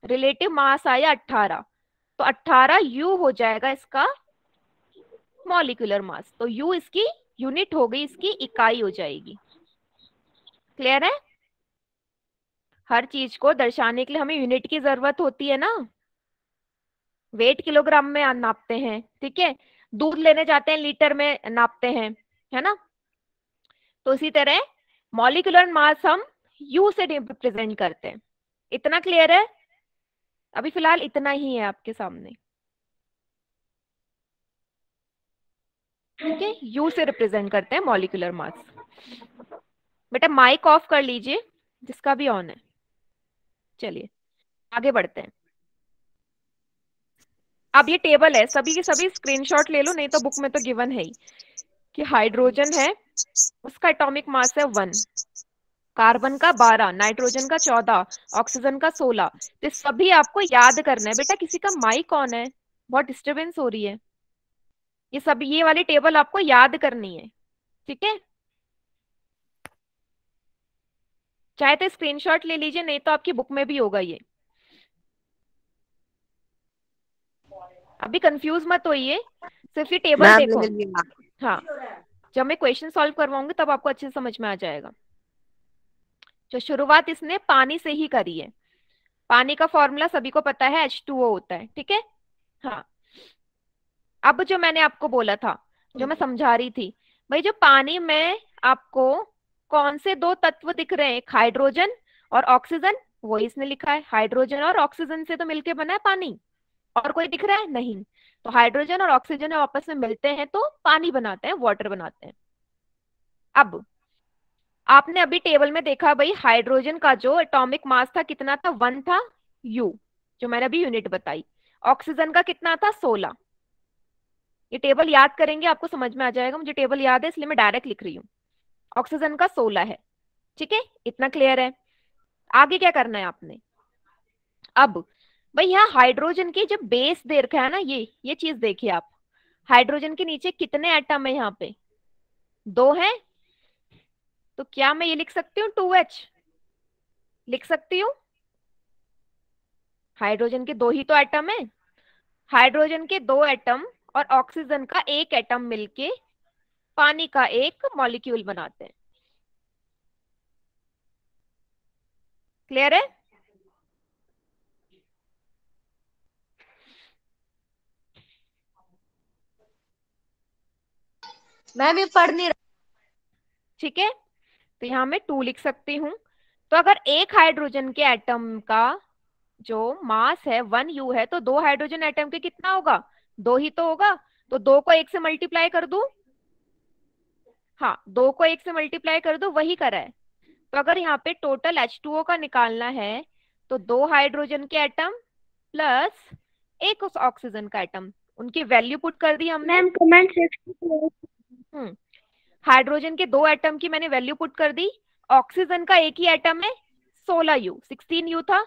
रिलेटिव मास आया 18 तो 18 यू हो जाएगा इसका मॉलिकुलर मास तो यू इसकी यूनिट हो गई, इसकी इकाई हो जाएगी। क्लियर है? हर चीज़ को दर्शाने के लिए हमें यूनिट की ज़रूरत होती है ना? वेट किलोग्राम में नापते हैं, ठीक है? दूध लेने जाते हैं लीटर में नापते हैं, है ना? तो इसी तरह मॉलिकुलर मास हम यू से रिप्रेजेंट करते हैं। इतना क्लियर है? अभी फ़िलहाल इतना ही है आपके सामने। ठीक है? यू से रिप्रेजेंट करते हैं मॉलिकुलर मास बेटा माइक ऑफ़ कर लीजिए, जिसका भी ऑन है। चलिए, आगे बढ़ते हैं। अब ये टेबल है, सभी के सभी स्क्रीनशॉट ले लो, नहीं तो बुक में तो गिवन है ही। कि हाइड्रोजन है, उसका एटॉमिक मास है वन कार्बन का बारह नाइट्रोजन का चौदह ऑक्सीजन का सोलह। तो सभी आपको याद करना है, बेटा किसी का माइक ऑन है, बहुत डिस्टरबेंस हो रही है। ये सब ये वाली टेबल आपको याद करनी है, ठीक है? चाहे तो स्क्रीनशॉट ले लीजिए नहीं तो आपकी बुक में भी होगा ये। अभी कंफ्यूज मत होइए सिर्फ़ ये टेबल देखो। हाँ जब मैं क्वेश्चन सॉल्व करवाऊँगी तब आपको अच्छे से समझ में आ जाएगा। जो शुरुआत इसने पानी से ही करी है। पानी का फॉर्मूला सभी को पता है H2O होता है ठीक है? हाँ। अब जो मैंने आपको बोला था जो मैं समझा रही थी भाई जो पानी में आपको कौन से दो तत्व दिख रहे हैं? एक हाइड्रोजन और ऑक्सीजन वो इसने लिखा है। हाइड्रोजन और ऑक्सीजन से तो मिलके बना है पानी। और कोई दिख रहा है? नहीं। तो हाइड्रोजन और ऑक्सीजन आपस में मिलते हैं तो पानी बनाते हैं, वाटर बनाते हैं। अब, आपने अभी टेबल में देखा भाई, हाइड्रोजन का जो एटॉमिक मास था कितना था? वन था, यू, जो मैंने अभी यूनिट बताई। ऑक्सीजन का कितना था? सोलह। ये टेबल याद करेंगे, आपको समझ में आ जाएगा। मुझे टेबल याद है, इसलिए मैं डायरेक्ट लिख रही हूँ। ऑक्सीजन का सोलह है। ठीक है? इतना क्लियर है? आगे क्या करना है आपने? अब, भाई यहाँ हाइड्रोजन की जब बेस दे रखा है ना ये ये चीज़ देखिए आप। हाइड्रोजन के नीचे कितने एटम है यहाँ पे? दो हैं? तो क्या मैं ये लिख सकती हूँ? टू एच लिख सकती हूँ? हाइड्रोजन के दो ही तो एटम है। हाइड्रोजन के दो एटम और ऑक्सीजन का एक एटम मिलके पानी का एक मॉलिक्यूल बनाते हैं। क्लियर है? मैं भी पढ़ नहीं रहा। ठीक है? तो यहाँ मैं टू लिख सकती हूँ। तो अगर एक हाइड्रोजन के एटम का जो मास है वन यू है तो दो हाइड्रोजन एटम के कितना होगा? दो ही तो होगा। तो दो को एक से मल्टीप्लाई कर दू। हाँ दो को एक से मल्टीप्लाई कर दो वही करा है। तो अगर यहाँ पे टोटल एच टू ओ का निकालना है तो दो हाइड्रोजन के एटम प्लस एक उस ऑक्सीजन का एटम उनकी वैल्यू पुट कर दी हमने। मैम कमेंट हम्म हाइड्रोजन के दो एटम की मैंने वैल्यू पुट कर दी ऑक्सीजन का एक ही एटम है सोलह यू सिक्सटीन यू था।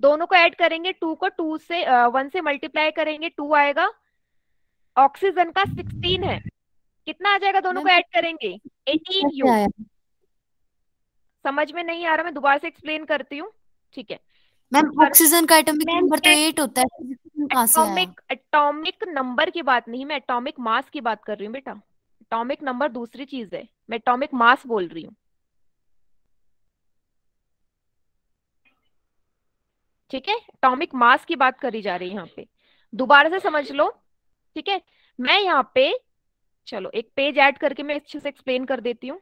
दोनों को ऐड करेंगे टू को टू से वन से मल्टीप्लाई करेंगे टू आएगा। ऑक्सीजन का सिक्सटीन है। कितना आ जाएगा दोनों को ऐड करेंगे? एटीन यू समझ में नहीं आ रहा मैं दोबारा से एक्सप्लेन करती हूँ ठीक है? मैम ऑक्सीजन का एटॉमिक नंबर तो एट होता है एटॉमिक एटॉमिक नंबर की बात नहीं मैं एटॉमिक मास की बात कर रही हूँ बेटा। एटॉमिक नंबर दूसरी चीज़ है मैं एटॉमिक मास बोल रही हूँ। ठीक है? एटॉमिक मास की बात करी जा रही है यहाँ पे। दोबारा से समझ लो ठीक है? मैं यहाँ पे चलो, एक पेज ऐड करके मैं अच्छे से एक्सप्लेन कर देती हूँ।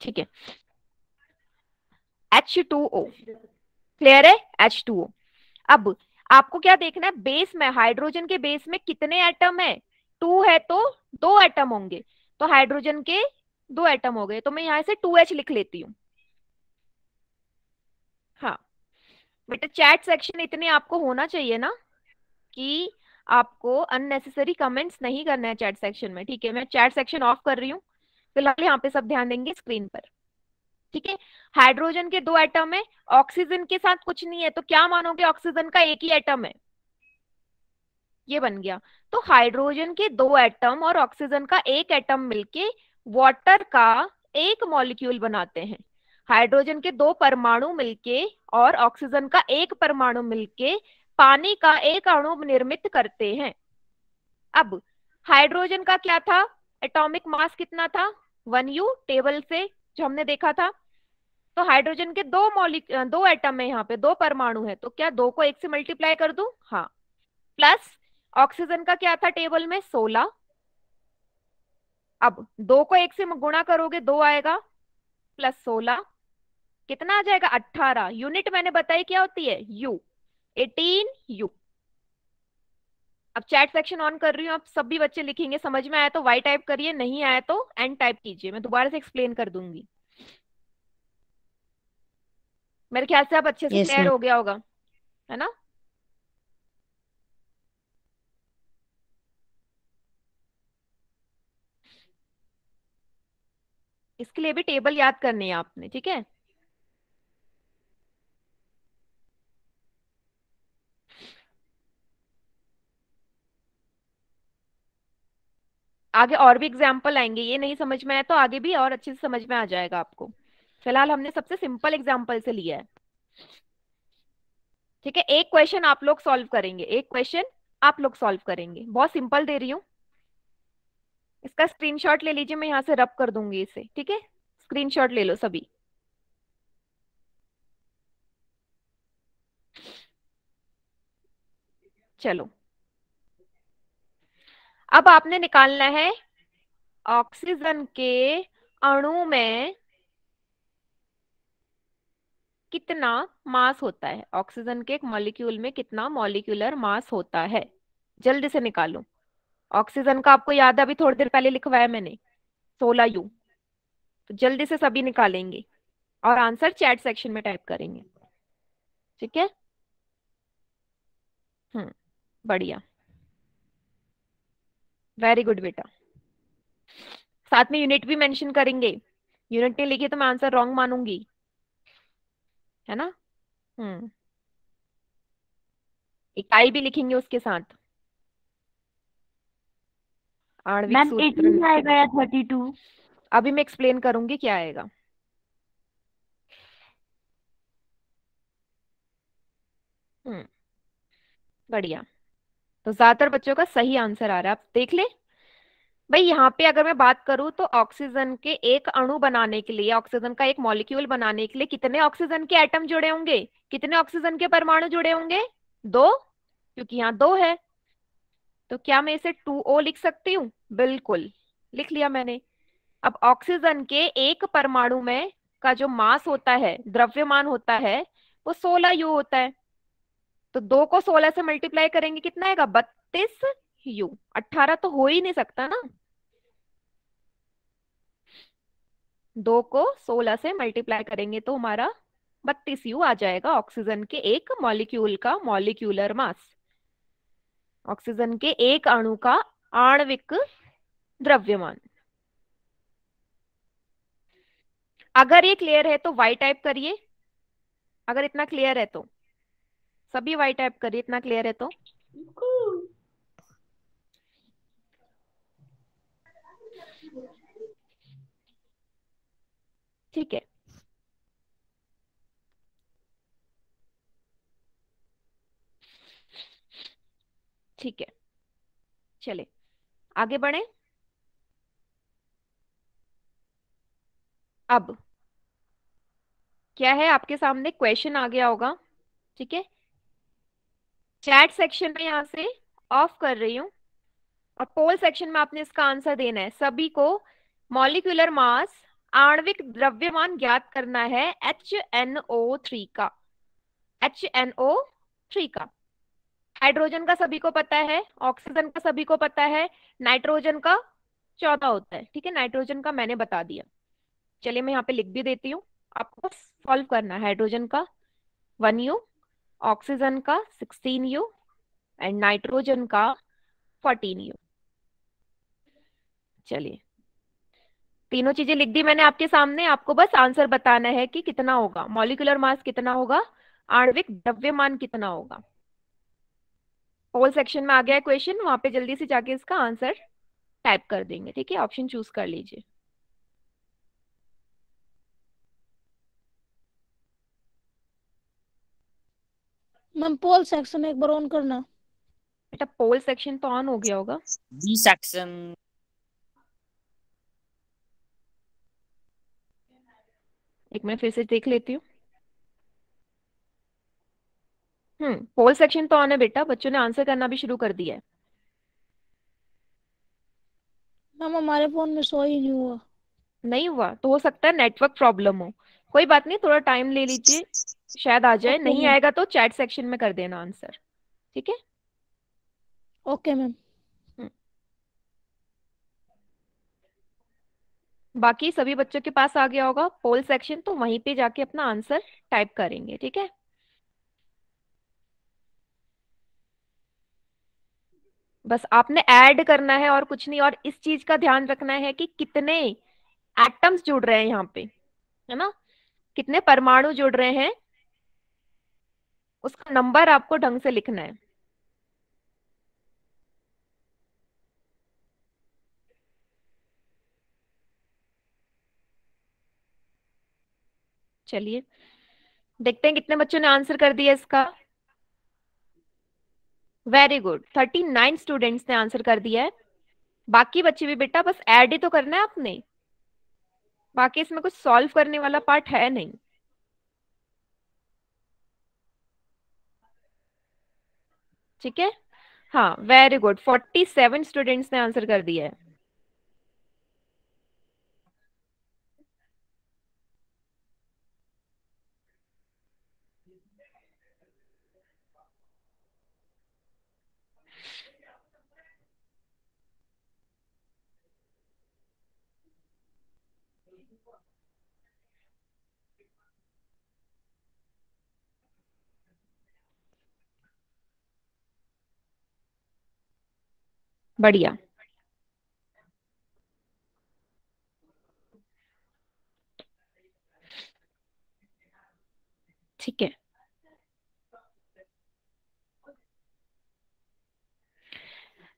ठीक है। एच टू ओ क्लियर है? एच टू ओ अब, आपको क्या देखना है? बेस में हाइड्रोजन के बेस में कितने एटम है? टू है तो दो एटम होंगे। तो हाइड्रोजन के दो एटम हो गए। तो मैं यहाँ से टू एच लिख लेती हूँ। हाँ। बेटा चैट सेक्शन इतने आपको होना चाहिए ना कि आपको अननेसेसरी कमेंट्स नहीं करना है चैट सेक्शन में, ठीक है? मैं चैट सेक्शन ऑफ़ कर रही हूँ। फ़िलहाल यहाँ पे सब ध्यान देंगे स्क्रीन पर। ठीक है? हाइड्रोजन के दो एटम है ऑक्सीजन के साथ कुछ नहीं है तो क्या मानोगे ऑक्सीजन का एक ही एटम है? ये बन गया। तो हाइड्रोजन के दो एटम और ऑक्सीजन का एक एटम मिलके वाटर का एक मॉलिक्यूल बनाते हैं। हाइड्रोजन के दो परमाणु मिलके और ऑक्सीजन का एक परमाणु मिलके पानी का एक अणु निर्मित करते हैं। अब, हाइड्रोजन का क्या था? एटॉमिक मास कितना था? वन यू, टेबल से, जो हमने देखा था। तो हाइड्रोजन के दो मॉलिक, दो एटम है यहाँ पे, दो परमाणु है। तो क्या दो को एक से मल्टीप्लाई कर दू? हाँ। प्लस ऑक्सीजन का क्या था टेबल में? सोलह अब, दो को एक से गुणा करोगे, दो आएगा। प्लस सोलह कितना आ जाएगा? अट्ठारह। यूनिट मैंने बताई क्या होती है? U eighteen U. अब चैट सेक्शन ऑन कर रही हूँ अब सभी बच्चे लिखेंगे समझ में आया तो वाई टाइप करिए नहीं आया तो एन टाइप कीजिए मैं दोबारा से एक्सप्लेन कर दूँगी। मेरे ख्याल से आप अच्छे से Yes, क्लियर ma'am. हो गया होगा है ना? इसके लिए भी टेबल याद करनी है आपने ठीक है? आगे और भी एग्ज़ाम्पल आएँगे, ये नहीं समझ में आया तो आगे भी और अच्छे से समझ में आ जाएगा आपको। फ़िलहाल हमने सबसे सिंपल एग्ज़ाम्पल से लिया है। ठीक है, एक क्वेश्चन आप लोग सॉल्व करेंगे, एक क्वेश्चन आप लोग सॉल्व करेंगे। बहुत सिंपल दे रही हूँ। इसका स्क्रीनशॉट ले लीजिए, मैं यहाँ से रब कर दूँगी इसे, ठीक है? स्क्रीनशॉट ले लो सभी। चलो। अब आपने निकालना है ऑक्सीजन के अणु में कितना मास होता है? ऑक्सीजन के एक मॉलिक्यूल में कितना मॉलिक्यूलर मास होता है? जल्दी से निकालो। ऑक्सीजन का आपको याद है, अभी थोड़ी देर पहले लिखवाया मैंने सोलह यू। तो जल्दी से सभी निकालेंगे और आंसर चैट सेक्शन में टाइप करेंगे। ठीक है? हम्म बढ़िया। वेरी गुड बेटा। साथ में यूनिट भी मेंशन करेंगे। यूनिट नहीं लिखी तो मैं आंसर रॉन्ग मानूँगी। है ना? हम्म। इकाई भी लिखेंगे उसके साथ। मैम एटीन आएगा या थर्टी टू अभी मैं एक्सप्लेन करूँगी क्या आएगा। हम्म। बढ़िया। तो ज़्यादातर बच्चों का सही आंसर आ रहा है। आप देख ले। भाई यहाँ पे अगर मैं बात करूँ तो ऑक्सीजन के एक अणु बनाने के लिए, ऑक्सीजन का एक मॉलिक्यूल बनाने के लिए कितने ऑक्सीजन के एटम जुड़े होंगे? कितने ऑक्सीजन के परमाणु जुड़े होंगे? दो, क्योंकि यहाँ दो है। तो क्या मैं इसे टू ओ लिख सकती हूँ? बिल्कुल, लिख लिया मैंने। अब ऑक्सीजन के एक परमाणु में का जो मास होता है, द्रव्यमान होता है, वो सोलह यू होता है। तो दो को सोलह से मल्टीप्लाई करेंगे, कितना आएगा? बत्तीस यू अट्ठारह तो हो ही नहीं सकता ना। दो को सोलह से मल्टीप्लाई करेंगे तो हमारा बत्तीस यू आ जाएगा ऑक्सीजन के एक मॉलिक्यूल का मॉलिक्यूलर मास ऑक्सीजन के एक अणु का आणविक द्रव्यमान। अगर ये क्लियर है तो वाई टाइप करिए। अगर इतना क्लियर है तो। सभी वाई टाइप करिए, इतना क्लियर है तो। ठीक है। ठीक है। चले आगे बढ़े। अब, क्या है आपके सामने? क्वेश्चन आ गया होगा। ठीक है? चैट सेक्शन में यहाँ से ऑफ़ कर रही हूँ। और पोल सेक्शन में आपने इसका आंसर देना है। सभी को मॉलिक्यूलर मास आणविक द्रव्यमान ज्ञात करना है एच एन ओ थ्री का। एच एन ओ थ्री का। हाइड्रोजन का सभी को पता है, ऑक्सीजन का सभी को पता है, नाइट्रोजन का चौथा होता है, ठीक है? नाइट्रोजन का मैंने बता दिया। चलिए मैं यहाँ पे लिख भी देती हूँ। आपको सॉल्व करना है हाइड्रोजन का। वन यू ऑक्सीजन का सिक्सटीन यू एंड नाइट्रोजन का फोर्टीन यू। चलिए। तीनों चीज़ें लिख दी मैंने आपके सामने, आपको बस आंसर बताना है कि कितना होगा। मॉलिकुलर मास कितना होगा, आणविक द्रव्यमान कितना होगा। पोल सेक्शन में आ गया क्वेश्चन वहाँ पे जल्दी से जाके इसका आंसर टाइप कर देंगे, ठीक है? ऑप्शन चूज़ कर लीजिए। मैम पोल सेक्शन एक बार ऑन करना। बेटा पोल सेक्शन तो ऑन हो गया होगा। बी सेक्शन एक मिनट फिर से देख लेती हूँ। हम्म पोल सेक्शन तो ऑन है बेटा बच्चों ने आंसर करना भी शुरू कर दिया है। मैम हमारे फ़ोन में सो ही नहीं हुआ। नहीं हुआ तो हो सकता है नेटवर्क प्रॉब्लम हो। कोई बात नहीं थोड़ा टाइम ले लीजिए शायद आ जाए ओके नहीं आएगा तो चैट सेक्शन में कर देना आंसर ठीक है? ओके मैम बाकी सभी बच्चों के पास आ गया होगा पोल सेक्शन तो वहीं पे जाके अपना आंसर टाइप करेंगे ठीक है? बस आपने ऐड करना है और कुछ नहीं और इस चीज़ का ध्यान रखना है कि कितने एटम्स जुड़ रहे हैं यहाँ पे है ना? कितने परमाणु जुड़ रहे हैं? उसका नंबर आपको ढंग से लिखना है। चलिए, देखते हैं कितने बच्चों ने आंसर कर दिया इसका। Very good thirty nine students ने आंसर कर दिया है। बाकी बच्चे भी बेटा बस ऐड ही तो करना है आपने। बाकी इसमें कुछ सॉल्व करने वाला पार्ट है नहीं। ठीक है? हाँ very good forty seven students ने आंसर कर दिया है। बढ़िया। ठीक है।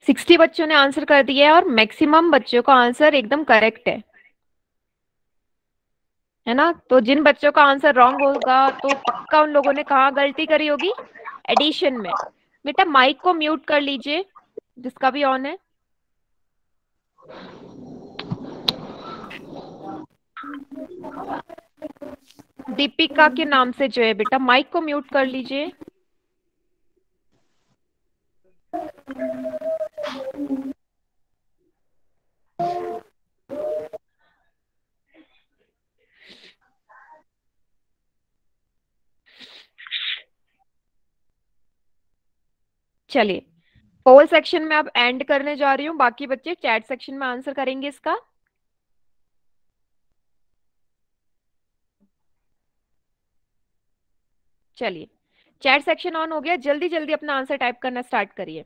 सिक्सटी बच्चों ने आंसर कर दिया है और मैक्सिमम बच्चों का आंसर एकदम करेक्ट है। है ना? तो जिन बच्चों का आंसर रॉन्ग होगा तो पक्का उन लोगों ने कहा गलती करी होगी एडिशन में। बेटा माइक को म्यूट कर लीजिए, जिसका भी ऑन है। दीपिका के नाम से जो है बेटा माइक को म्यूट कर लीजिए। चलिए पोल सेक्शन में आप एंड करने जा रही हूँ, बाकी बच्चे चैट सेक्शन में आंसर करेंगे इसका। चलिए चैट सेक्शन ऑन हो गया जल्दी जल्दी अपना आंसर टाइप करना स्टार्ट करिए।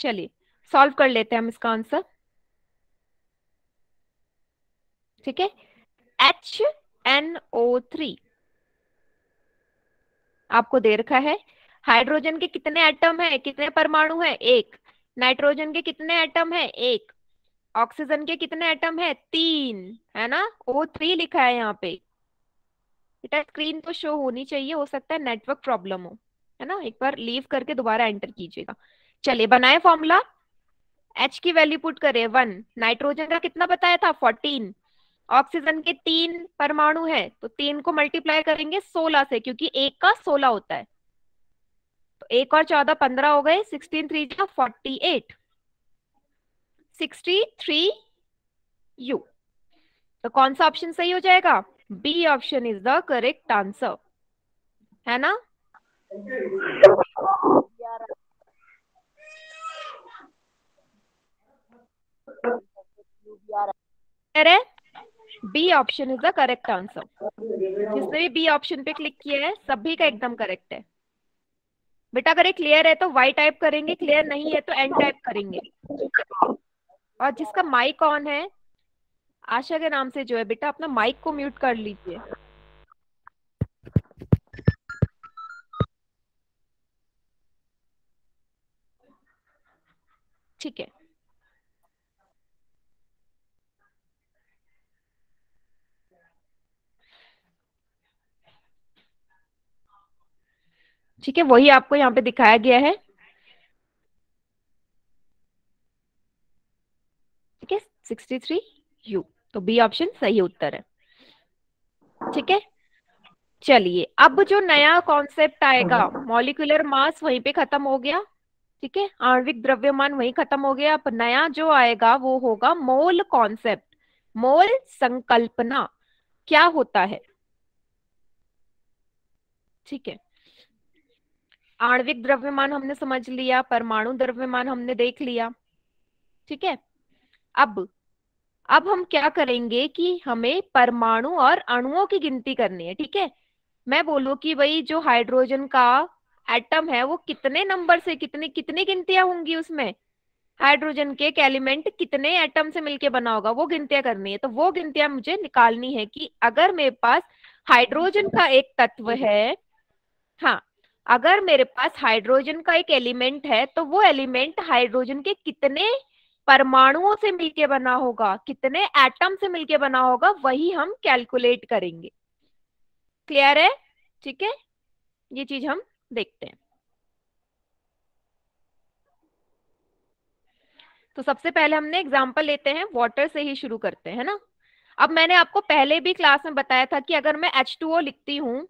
चलिए सॉल्व कर लेते हैं हम इसका आंसर ठीक है? एच एन ओ थ्री आपको दे रखा है. हाइड्रोजन के कितने एटम है? कितने परमाणु है? एक. नाइट्रोजन के कितने एटम है? एक. ऑक्सीजन के कितने एटम है? तीन. है ना? ओ थ्री लिखा है यहाँ पे. बेटा स्क्रीन तो शो होनी चाहिए. हो सकता है नेटवर्क प्रॉब्लम हो. है ना? एक बार लीव करके दोबारा एंटर कीजिएगा. चलिए बनाए फॉर्मूला एच की वैल्यू पुट करें वन नाइट्रोजन का कितना बताया था? फोर्टीन ऑक्सीजन के तीन परमाणु है तो तीन को मल्टीप्लाई करेंगे सोलह से, क्योंकि एक का सोलह होता है. तो एक और चौदह, पंद्रह हो गए सिक्सटीन थ्री जा forty eight sixty three U तो कौन सा ऑप्शन सही हो जाएगा? B option is the correct answer है ना? है B option is the correct answer जिसने भी बी ऑप्शन पे क्लिक किया है, सभी का एकदम करेक्ट है। बेटा, अगर क्लियर है तो वाई टाइप करेंगे क्लियर नहीं है तो एन टाइप करेंगे। और जिसका माइक ऑन है, आशा के नाम से जो है, बेटा, अपना माइक को म्यूट कर लीजिए। ठीक है। ठीक है, वही आपको यहाँ पे दिखाया गया है। ठीक है सिक्सटी थ्री यू तो बी ऑप्शन सही उत्तर है। ठीक है, चलिए, अब जो नया कॉन्सेप्ट आएगा मॉलिकुलर मास वहीं पे खत्म हो गया। ठीक है, आणविक द्रव्यमान वहीं खत्म हो गया। अब नया जो आएगा, वो होगा मोल कॉन्सेप्ट मोल संकल्पना। क्या होता है? ठीक है आणविक द्रव्यमान हमने समझ लिया, परमाणु द्रव्यमान हमने देख लिया। ठीक है? अब अब हम क्या करेंगे कि हमें परमाणु और अणुओं की गिनती करनी है, ठीक है? मैं बोलू कि भाई जो हाइड्रोजन का एटम है, वो कितने नंबर से, कितने, कितनी गिनतियाँ होंगी उसमें? हाइड्रोजन के एक एलिमेंट कितने एटम से मिलके बना होगा, वो गिनतियाँ करनी है। तो वो गिनतियाँ मुझे निकालनी है कि अगर मेरे पास हाइड्रोजन का एक तत्व है हाँ अगर मेरे पास हाइड्रोजन का एक एलिमेंट है तो वो एलिमेंट हाइड्रोजन के कितने परमाणुओं से मिलके बना होगा, कितने एटम से मिलके बना होगा, वही हम कैलकुलेट करेंगे। क्लियर है? ठीक है? ये चीज़ हम देखते हैं। तो सबसे पहले हमने एग्जांपल लेते हैं वाटर से ही शुरू करते हैं ना? अब मैंने आपको पहले भी क्लास में बताया था कि अगर मैं H2O लिखती हूँ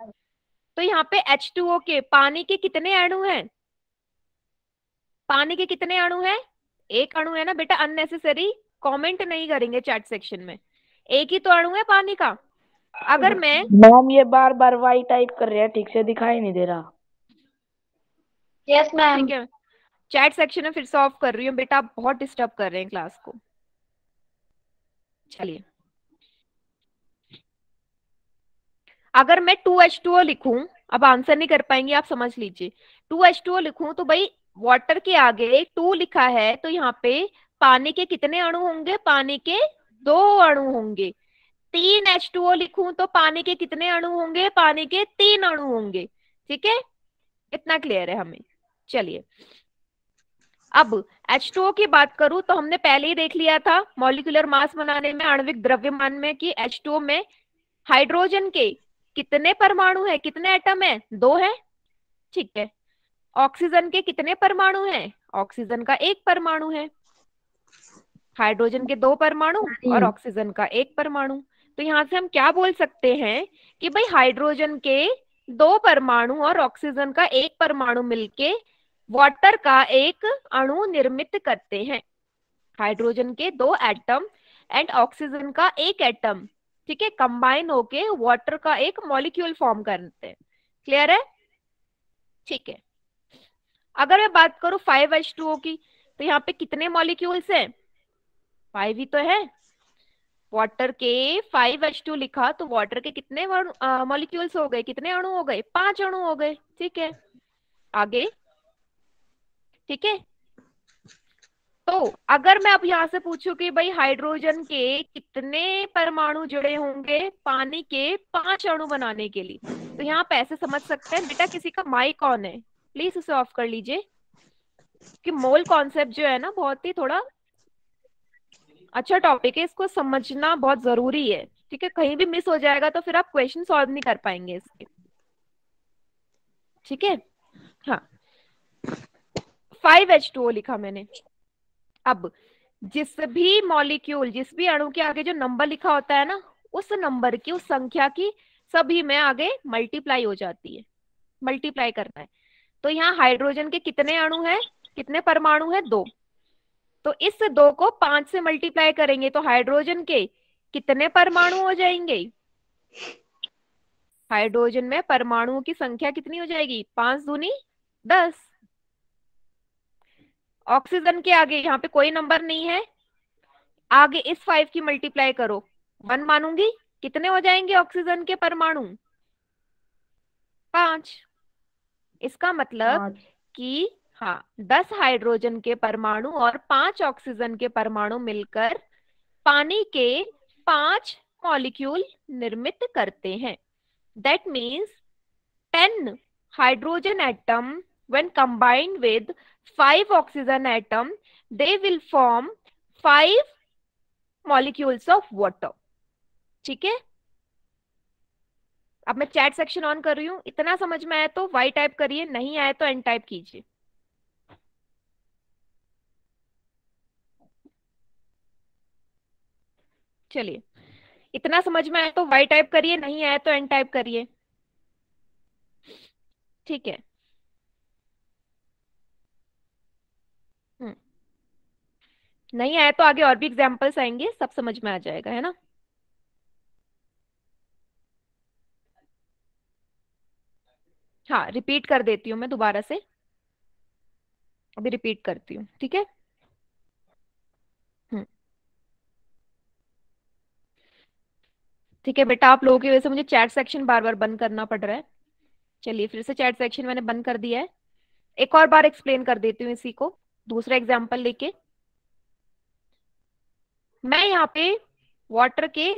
तो यहाँ पे H2O के पानी के कितने अणु हैं? पानी के कितने अणु हैं? एक अणु है ना बेटा अननेसेसरी कमेंट नहीं करेंगे चैट सेक्शन में। एक ही तो अणु है पानी का। अगर मैं मैम ये बार बार वाई टाइप कर रहे हैं ठीक से दिखाई नहीं दे रहा। यस मैम ठीक है। चैट सेक्शन में फिर से ऑफ़ कर रही हूँ बेटा आप बहुत डिस्टर्ब कर रहे हैं क्लास को। चलिए। अगर मैं टू एच टू ओ लिखूं, अब आंसर नहीं कर पाएँगे, आप समझ लीजिए। टू एच टू ओ लिखूं तो भाई वाटर के आगे टू लिखा है तो यहाँ पे पानी के कितने अणु होंगे? पानी के दो अणु होंगे। तीन एच टू ओ लिखूं तो पानी के कितने अणु होंगे? पानी के तीन अणु होंगे। ठीक है? इतना क्लियर है हमें। चलिए। अब एच H2O की बात करूँ तो हमने पहले ही देख लिया था मॉलिक्यूलर मास बनाने में, आणविक द्रव्यमान में कि एच H2O में हाइड्रोजन के कितने परमाणु है? कितने एटम है? दो है? ठीक है। ऑक्सीजन के कितने परमाणु हैं? ऑक्सीजन का एक परमाणु है। हाइड्रोजन के दो परमाणु और ऑक्सीजन का एक परमाणु। तो यहाँ से हम क्या बोल सकते हैं कि भाई हाइड्रोजन के दो परमाणु और ऑक्सीजन का एक परमाणु मिलके वाटर का एक अणु निर्मित करते हैं। हाइड्रोजन के दो एटम एंड ऑक्सीजन का एक एटम ठीक है कंबाइन होके वाटर का एक मॉलिक्यूल फॉर्म करते हैं। क्लियर है? ठीक है। अगर मैं बात करूँ फाइव एच टू ओ की तो यहाँ पे कितने मॉलिक्यूल्स हैं? फाइव ही तो है। वाटर के फाइव एच टू लिखा तो वाटर के कितने मॉलिक्यूल्स हो गए? कितने अणु हो गए? पाँच अणु हो गए। ठीक है। आगे। ठीक है? तो अगर मैं अब यहाँ से पूछूँ कि भाई हाइड्रोजन के कितने परमाणु जुड़े होंगे पानी के पाँच अणु बनाने के लिए? तो यहाँ पे ऐसे समझ सकते हैं। बेटा किसी का माइक ऑन है। प्लीज़ उसे ऑफ़ कर लीजिए। कि मोल कॉन्सेप्ट जो है ना, बहुत ही थोड़ा अच्छा टॉपिक है। इसको समझना बहुत ज़रूरी है। ठीक है? कहीं भी मिस हो जाएगा तो फिर आप क्वेश्चन सॉल्व नहीं कर पाएँगे इसके। ठीक है? हाँ। फाइव एच टू ओ लिखा मैंने। अब जिस भी मॉलिक्यूल जिस भी अणु के आगे जो नंबर लिखा होता है ना, उस नंबर की, उस संख्या की सभी में आगे मल्टीप्लाई हो जाती है। मल्टीप्लाई करना है। तो यहाँ हाइड्रोजन के कितने अणु हैं? कितने परमाणु हैं? दो। तो इस दो को पाँच से मल्टीप्लाई करेंगे तो हाइड्रोजन के कितने परमाणु हो जाएँगे? हाइड्रोजन में परमाणुओं की संख्या कितनी हो जाएगी? पाँच दूनी दस। ऑक्सीजन के आगे यहाँ पे कोई नंबर नहीं है। आगे इस फाइव की मल्टीप्लाई करो। वन मानूँगी? कितने हो जाएँगे ऑक्सीजन के परमाणु? पाँच। इसका मतलब कि हाँ दस हाइड्रोजन के परमाणु और पाँच ऑक्सीजन के परमाणु मिलकर पानी के पाँच मॉलिक्यूल निर्मित करते हैं। That means ten hydrogen atom when combined with five oxygen atom, they will form five molecules of water. ठीक है? अब मैं चैट सेक्शन ऑन कर रही हूँ। इतना समझ में आया तो वाई टाइप करिए, नहीं आया तो एन टाइप कीजिए। चलिए। इतना समझ में आया तो वाई टाइप करिए, नहीं आया तो एन टाइप करिए। ठीक है? नहीं आया तो आगे और भी एग्जाम्पल्स आएँगे, सब समझ में आ जाएगा, है ना? हाँ रिपीट कर देती हूँ मैं दोबारा से। अभी रिपीट करती हूँ, ठीक है? हम्म। ठीक है बेटा, आप लोगों की वजह से मुझे चैट सेक्शन बार बार बंद करना पड़ रहा है। चलिए, फिर से चैट सेक्शन मैंने बंद कर दिया है। एक और बार एक्सप्लेन कर देती हूँ इसी को, दूसरा एग्ज़ाम्पल लेके। मैं यहाँ पे वाटर के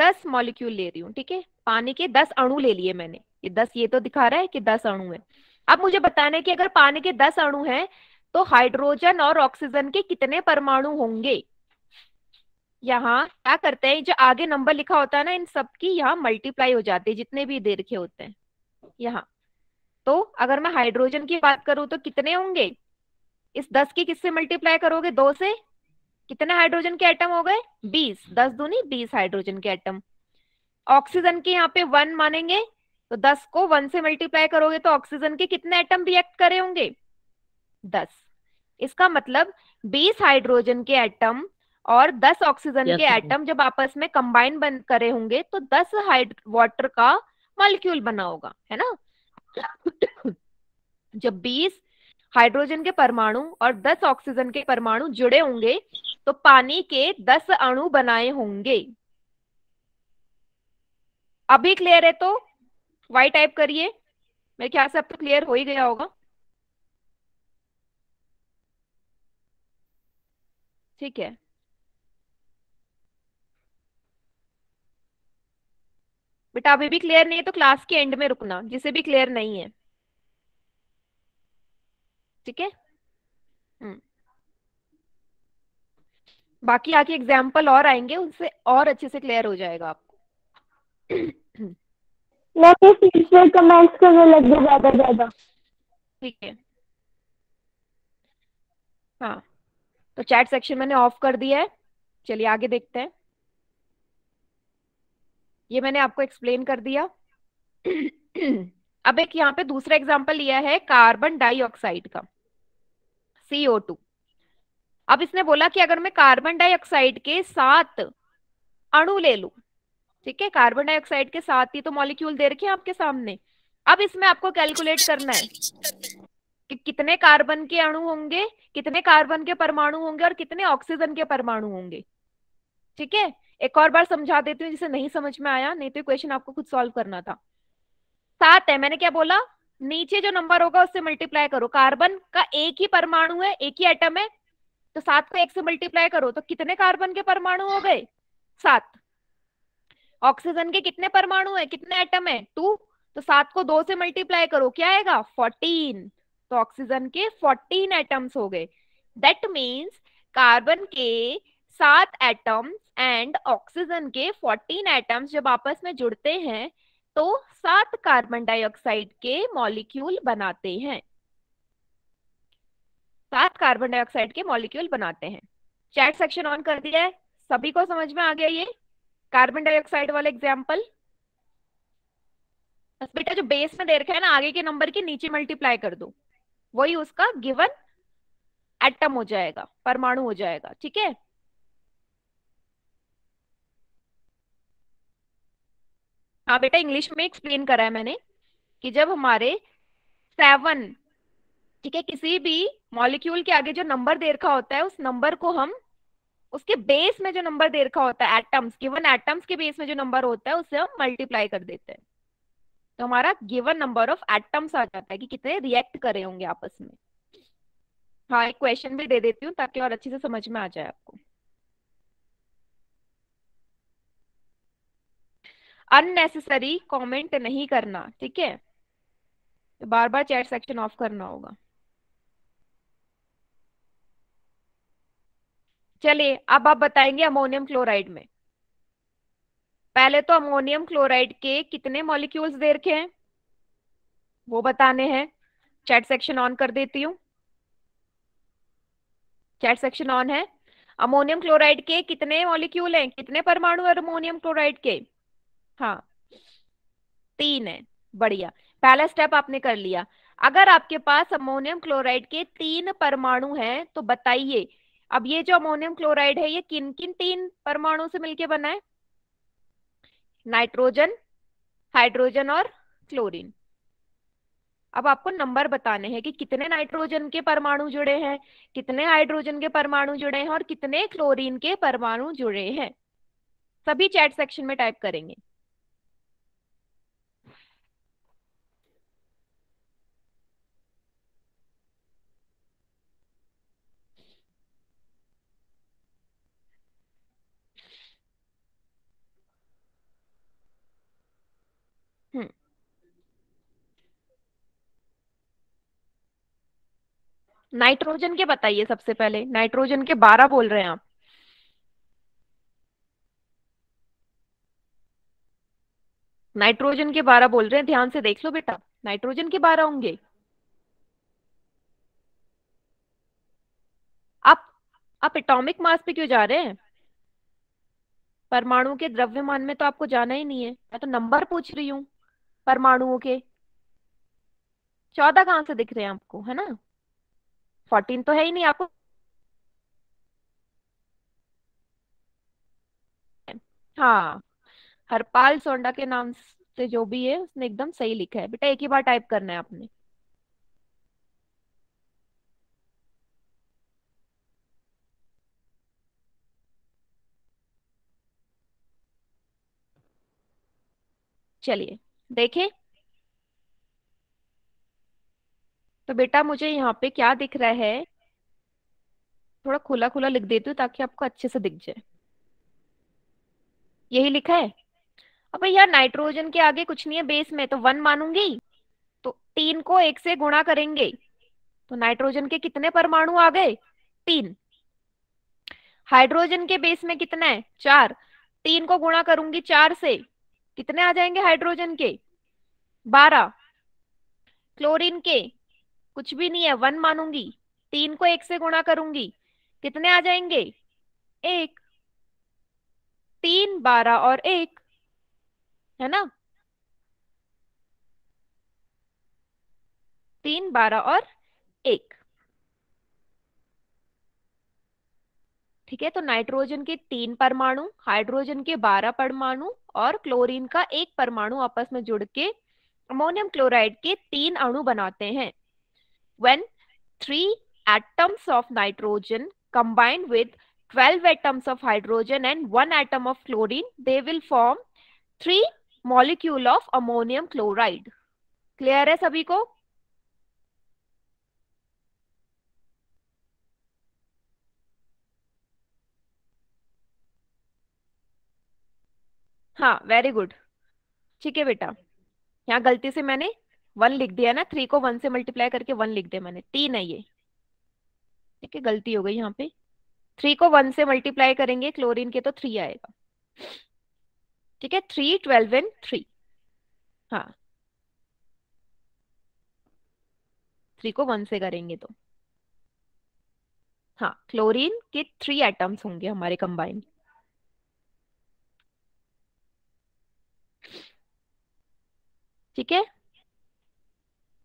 दस मॉलिक्यूल ले रही हूँ, ठीक है? पानी के दस अणु ले लिए मैंने। ये दस, ये तो दिखा रहा है कि दस अणु है। अब मुझे बताना है कि अगर पानी के दस अणु हैं तो हाइड्रोजन और ऑक्सीजन के कितने परमाणु होंगे? यहाँ क्या करते हैं, जो आगे नंबर लिखा होता है ना, इन सब की यहाँ मल्टीप्लाई हो जाती है, जितने भी दे रखे होते हैं। यहाँ। तो अगर मैं हाइड्रोजन की बात करूँ तो कितने होंगे? इस दस की किससे मल्टीप्लाई करोगे? दो से? कितने हाइड्रोजन के एटम हो गए? बीस। दस दूनी बीस हाइड्रोजन के एटम ऑक्सीजन के यहाँ पे वन मानेंगे तो दस को वन से मल्टीप्लाई करोगे तो ऑक्सीजन के कितने एटम रिएक्ट करे होंगे? दस। इसका मतलब बीस हाइड्रोजन के एटम और दस ऑक्सीजन Yes, के. एटम जब आपस में कंबाइन बन करे होंगे तो दस हाइड वाटर का मॉलिक्यूल बना होगा है ना? जब बीस हाइड्रोजन के परमाणु और 10 ऑक्सीजन के परमाणु जुड़े होंगे तो पानी के 10 अणु बनाए होंगे। अभी क्लियर है तो? वाई टाइप करिए। मेरे ख्याल से अब तो क्लियर हो ही गया होगा। ठीक है। बेटा अभी भी क्लियर नहीं है तो क्लास के एंड में रुकना, जिसे भी क्लियर नहीं है। ठीक है? हम्म। बाकी आके एग्ज़ाम्पल और आएँगे उनसे और अच्छे से क्लियर हो जाएगा आपको। कमेंट्स करने लग गया ज़्यादा ज़्यादा। ठीक है। हाँ तो चैट सेक्शन मैंने ऑफ़ कर दिया है। चलिए आगे देखते हैं। ये मैंने आपको एक्सप्लेन कर दिया। अब एक यहाँ पे दूसरा एग्जांपल लिया है कार्बन डाइऑक्साइड का। CO2 अब इसने बोला कि अगर मैं कार्बन डाइऑक्साइड के सात अणु ले लू, ठीक है? कार्बन डाइऑक्साइड के साथ ही तो मॉलिक्यूल दे रखे हैं आपके सामने। अब इसमें आपको कैलकुलेट करना है कि कितने कार्बन के अणु होंगे, कितने कार्बन के परमाणु होंगे और कितने ऑक्सीजन के परमाणु होंगे। ठीक है? एक और बार समझा देती हूँ जिसे नहीं समझ में आया, नहीं तो क्वेश्चन आपको खुद सॉल्व करना था। सात है, मैंने क्या बोला? नीचे जो नंबर होगा उससे मल्टीप्लाई करो। कार्बन का एक ही परमाणु है, एक ही एटम है तो सात को एक से मल्टीप्लाई करो तो कितने कार्बन के परमाणु हो गए? सात। ऑक्सीजन के कितने परमाणु है? कितने एटम है? टू तो सात को दो से मल्टीप्लाई करो, क्या आएगा? फोर्टीन तो ऑक्सीजन के फोर्टीन एटम्स हो गए। दैट मीन्स कार्बन के सात एटम्स एंड ऑक्सीजन के फोर्टीन एटम्स जब आपस में जुड़ते हैं तो सात कार्बन डाइऑक्साइड के मॉलिक्यूल बनाते हैं। सात कार्बन डाइऑक्साइड के मॉलिक्यूल बनाते हैं। चैट सेक्शन ऑन कर दिया है। सभी को समझ में आ गया ये? कार्बन डाइऑक्साइड वाला एग्ज़ाम्पल बेटा जो बेस में दे रखा है ना, आगे के नंबर के नीचे मल्टीप्लाई कर दो। वही उसका गिवन एटम हो जाएगा, परमाणु हो जाएगा, ठीक है? हाँ बेटा इंग्लिश में एक्सप्लेन करा है मैंने कि जब हमारे सेवन ठीक है, किसी भी मॉलिक्यूल के आगे जो नंबर दे रखा होता है, उस नंबर को हम, उसके बेस में जो नंबर दे रखा होता है एटम्स गिवन एटम्स के बेस में जो नंबर होता है उससे हम मल्टीप्लाई कर देते हैं। तो हमारा गिवन नंबर ऑफ़ एटम्स आ जाता है कि कितने रिएक्ट करे होंगे आपस में। हाँ एक क्वेश्चन भी दे देती हूँ ताकि और अच्छे से समझ में आ जाए आपको। अननेसेसरी कमेंट नहीं करना, ठीक है? तो बार बार चैट सेक्शन ऑफ़ करना होगा। चलिए, अब आप बताएँगे अमोनियम क्लोराइड में। पहले तो अमोनियम क्लोराइड के कितने मॉलिक्यूल्स दे रखे हैं? वो बताने हैं। चैट सेक्शन ऑन कर देती हूँ। चैट सेक्शन ऑन है। अमोनियम क्लोराइड के कितने मॉलिक्यूल हैं? कितने परमाणु अमोनियम क्लोराइड के? हाँ। तीन है, बढ़िया। पहला स्टेप आपने कर लिया। अगर आपके पास अमोनियम क्लोराइड के तीन परमाणु हैं तो बताइए, अब ये जो अमोनियम क्लोराइड है, ये किन किन तीन परमाणु से मिलके बना है? नाइट्रोजन हाइड्रोजन और क्लोरीन अब आपको नंबर बताने हैं कि कितने नाइट्रोजन के परमाणु जुड़े हैं, कितने हाइड्रोजन के परमाणु जुड़े हैं और कितने क्लोरीन के परमाणु जुड़े हैं। सभी चैट सेक्शन में टाइप करेंगे हम्म नाइट्रोजन के बताइए सबसे पहले। नाइट्रोजन के बारह बोल रहे हैं आप। नाइट्रोजन के बारह बोल रहे हैं। ध्यान से देख लो बेटा। नाइट्रोजन के बारह होंगे। आप आप एटॉमिक मास पे क्यों जा रहे हैं? परमाणु के द्रव्यमान में तो आपको जाना ही नहीं है। मैं तो नंबर पूछ रही हूँ परमाणुओं के। चौदह कहाँ से दिख रहे हैं आपको, है ना? फोर्टीन तो है ही नहीं आपको। हाँ हरपाल सोंडा के नाम से जो भी है, उसने एकदम सही लिखा है। बेटा, एक ही बार टाइप करना है आपने। चलिए, देखें। तो बेटा मुझे यहाँ पे क्या दिख रहा है? थोड़ा खुला खुला लिख देती हूँ ताकि आपको अच्छे से दिख जाए। यही लिखा है? अब भैया नाइट्रोजन के आगे कुछ नहीं है बेस में तो वन मानूँगी? तो तीन को एक से गुणा करेंगे। तो नाइट्रोजन के कितने परमाणु आ गए? तीन। हाइड्रोजन के बेस में कितना है? चार। तीन को गुणा करूँगी चार से। कितने आ जाएँगे हाइड्रोजन के? बारह। क्लोरीन के कुछ भी नहीं है, वन मानूँगी, तीन को एक से गुणा करूँगी। कितने आ जाएँगे? एक, तीन, बारह और एक, है ना? तीन, बारह और एक। ठीक है तो नाइट्रोजन के तीन परमाणु, हाइड्रोजन के बारह परमाणु और क्लोरीन का एक परमाणु आपस में जुड़ के अमोनियम क्लोराइड के तीन अणु बनाते हैं। When three atoms of nitrogen combine with 12 atoms of hydrogen and one atom of chlorine they will form three molecule of ammonium chloride clear है सभी को हाँ वेरी गुड ठीक है बेटा यहाँ गलती से मैंने वन लिख दिया ना थ्री को वन से मल्टीप्लाई करके वन लिख दिया मैंने। तीन है ये। ठीक है, गलती हो गई यहाँ पे। थ्री को वन से मल्टीप्लाई करेंगे क्लोरीन के तो थ्री आएगा। ठीक है थ्री ट्वेल्व एंड थ्री हाँ। थ्री को वन से करेंगे तो। हाँ क्लोरीन के थ्री एटम्स होंगे हमारे कंबाइन ठीक है?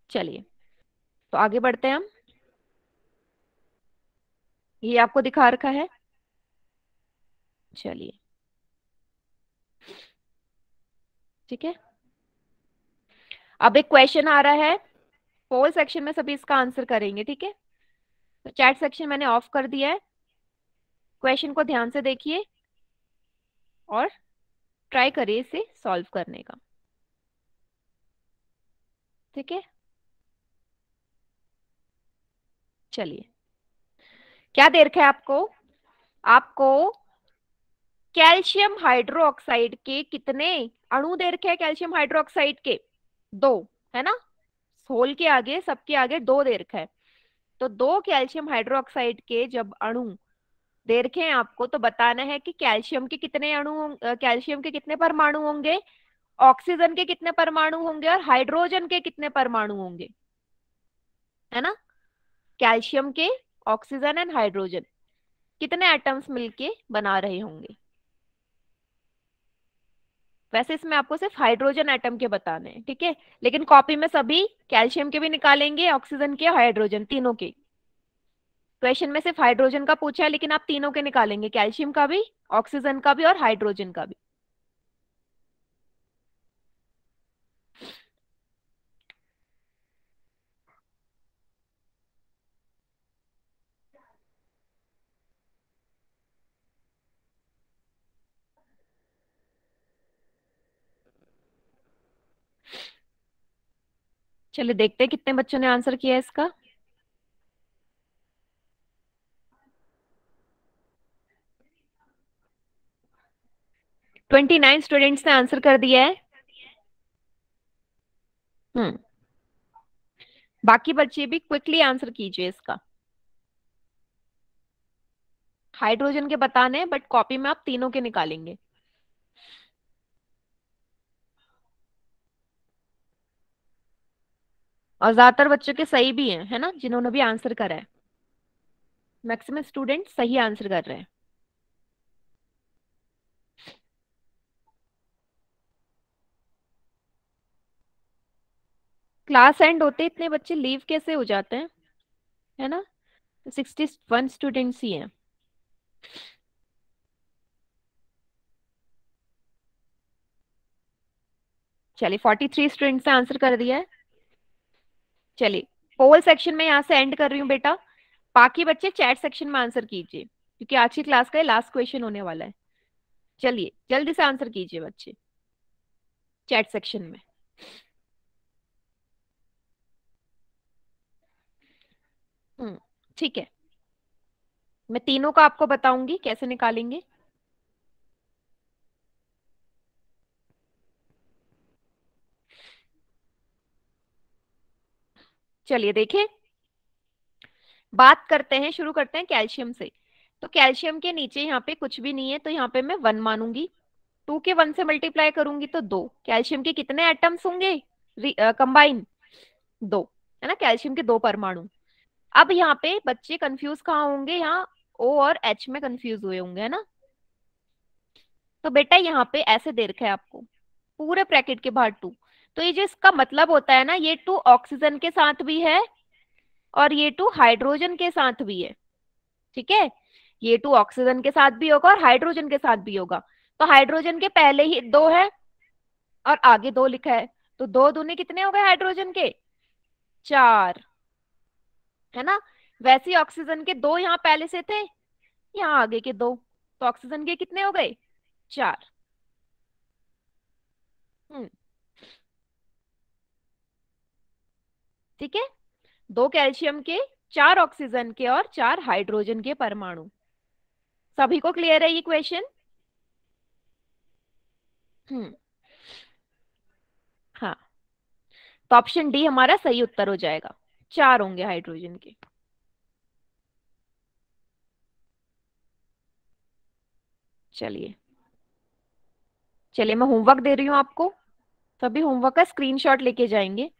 चलिए तो आगे बढ़ते हैं हम। ये आपको दिखा रखा है। चलिए। ठीक है। अब एक क्वेश्चन आ रहा है। पोल सेक्शन में सभी इसका आंसर करेंगे, ठीक है? तो चैट सेक्शन मैंने ऑफ़ कर दिया है। क्वेश्चन को ध्यान से देखिए और ट्राई करिए इसे सॉल्व करने का। ठीक है? चलिए। क्या दे रखा है आपको? आपको कैल्शियम हाइड्रोक्साइड के कितने अणु दे रखे हैं कैल्शियम हाइड्रोक्साइड के? दो, है ना? होल के आगे, सबके आगे दो दे रखा है। तो दो कैल्शियम हाइड्रोक्साइड के जब अणु दे रखे हैं आपको तो बताना है कि कैल्शियम के कितने अणु कैल्शियम के कितने परमाणु होंगे? ऑक्सीजन के कितने परमाणु होंगे? और हाइड्रोजन के कितने परमाणु होंगे? है ना? कैल्शियम के, ऑक्सीजन एंड हाइड्रोजन, कितने एटम्स मिलके बना रहे होंगे? वैसे इसमें आपको सिर्फ़ हाइड्रोजन एटम के बताने हैं, ठीक है? लेकिन कॉपी में सभी कैल्शियम के भी निकालेंगे, ऑक्सीजन के, हाइड्रोजन, तीनों के। क्वेश्चन में सिर्फ़ हाइड्रोजन का पूछा है, लेकिन आप तीनों के निकालेंगे, कैल्शियम का भी, ऑक्सीजन का भी और हाइड्रोजन का भी। चलिए देखते हैं कितने बच्चों ने आंसर किया है इसका। ट्वेंटी नाइन स्टूडेंट्स ने आंसर कर दिया है। हम्म। बाकी बच्चे भी क्विकली आंसर कीजिए इसका। हाइड्रोजन के बताने बट कॉपी में आप तीनों के निकालेंगे। और ज़्यादातर बच्चों के सही भी हैं, है ना, जिन्होंने भी आंसर करा है। मैक्सिमम स्टूडेंट सही आंसर कर रहे हैं। क्लास एंड होते इतने बच्चे लीव कैसे हो जाते हैं? है ना? सिक्सटी वन स्टूडेंट्स ही हैं। चलिए फोर्टी थ्री स्टूडेंट्स ने आंसर कर दिया है। चलिए पोल सेक्शन में यहाँ से एंड कर रही हूँ बेटा। बाकी बच्चे चैट सेक्शन में आंसर कीजिए, क्योंकि आज की क्लास का लास्ट क्वेश्चन होने वाला है। चलिए, जल्दी से आंसर कीजिए बच्चे चैट सेक्शन में। हम्म ठीक है। मैं तीनों का आपको बताऊँगी, कैसे निकालेंगे। चलिए देखें बात करते हैं, शुरू करते हैं कैल्शियम से। तो कैल्शियम के नीचे यहाँ पे कुछ भी नहीं है तो यहाँ पे मैं वन मानूँगी। टू के वन से मल्टीप्लाई करूँगी तो दो। कैल्शियम के कितने एटम्स होंगे? कंबाइन? दो। है ना? कैल्शियम के दो परमाणु। अब यहाँ पे बच्चे कंफ्यूज कहाँ होंगे? यहाँ ओ और एच में कंफ्यूज हुए होंगे, है ना? तो बेटा यहाँ पे ऐसे दे रखा है आपको। पूरे ब्रैकेट के बाहर टू तो ये जो इसका मतलब होता है ना, ये टू ऑक्सीजन के साथ भी है और ये टू हाइड्रोजन के साथ भी है। ठीक है? ये टू ऑक्सीजन के साथ भी होगा और हाइड्रोजन के साथ भी होगा। तो हाइड्रोजन के पहले ही दो है और आगे दो लिखा है। तो दो दूने कितने हो गए हाइड्रोजन के? चार। है ना? वैसे ऑक्सीजन के दो यहाँ पहले से थे, यहाँ आगे के दो। तो ऑक्सीजन के कितने हो गए? चार। हम्म। ठीक है? दो कैल्शियम के, चार ऑक्सीजन के और चार हाइड्रोजन के परमाणु। सभी को क्लियर है ये क्वेश्चन हम्म। हाँ। तो ऑप्शन डी हमारा सही उत्तर हो जाएगा। चार होंगे हाइड्रोजन के। चलिए। चलिए, मैं होमवर्क दे रही हूँ आपको। सभी होमवर्क का स्क्रीनशॉट लेके जाएँगे।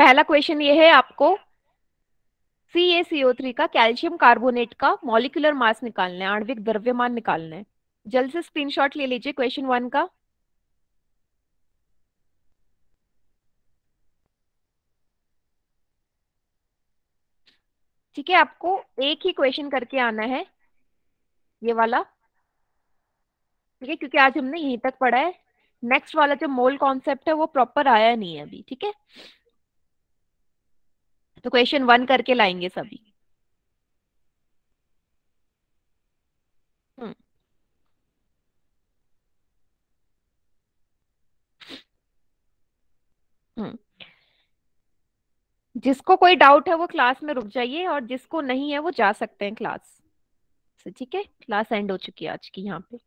पहला क्वेश्चन ये है आपको। C A C O three का कैल्शियम कार्बोनेट का मॉलिकुलर मास निकालना है, आणविक द्रव्यमान निकालना है। जल्द से स्क्रीनशॉट ले लीजिए क्वेश्चन वन का। ठीक है, आपको एक ही क्वेश्चन करके आना है, ये वाला। ठीक है, क्योंकि आज हमने यहीं तक पढ़ा है। नेक्स्ट वाला जो मोल कॉन्सेप्ट है, वो प्रॉपर आया नहीं है अभी, ठीक है? तो क्वेश्चन वन करके लाएँगे सभी। हम्म। हम्म। जिसको कोई डाउट है वो क्लास में रुक जाइए और जिसको नहीं है वो जा सकते हैं क्लास ठीक है? क्लास एंड हो चुकी है आज की यहाँ पे।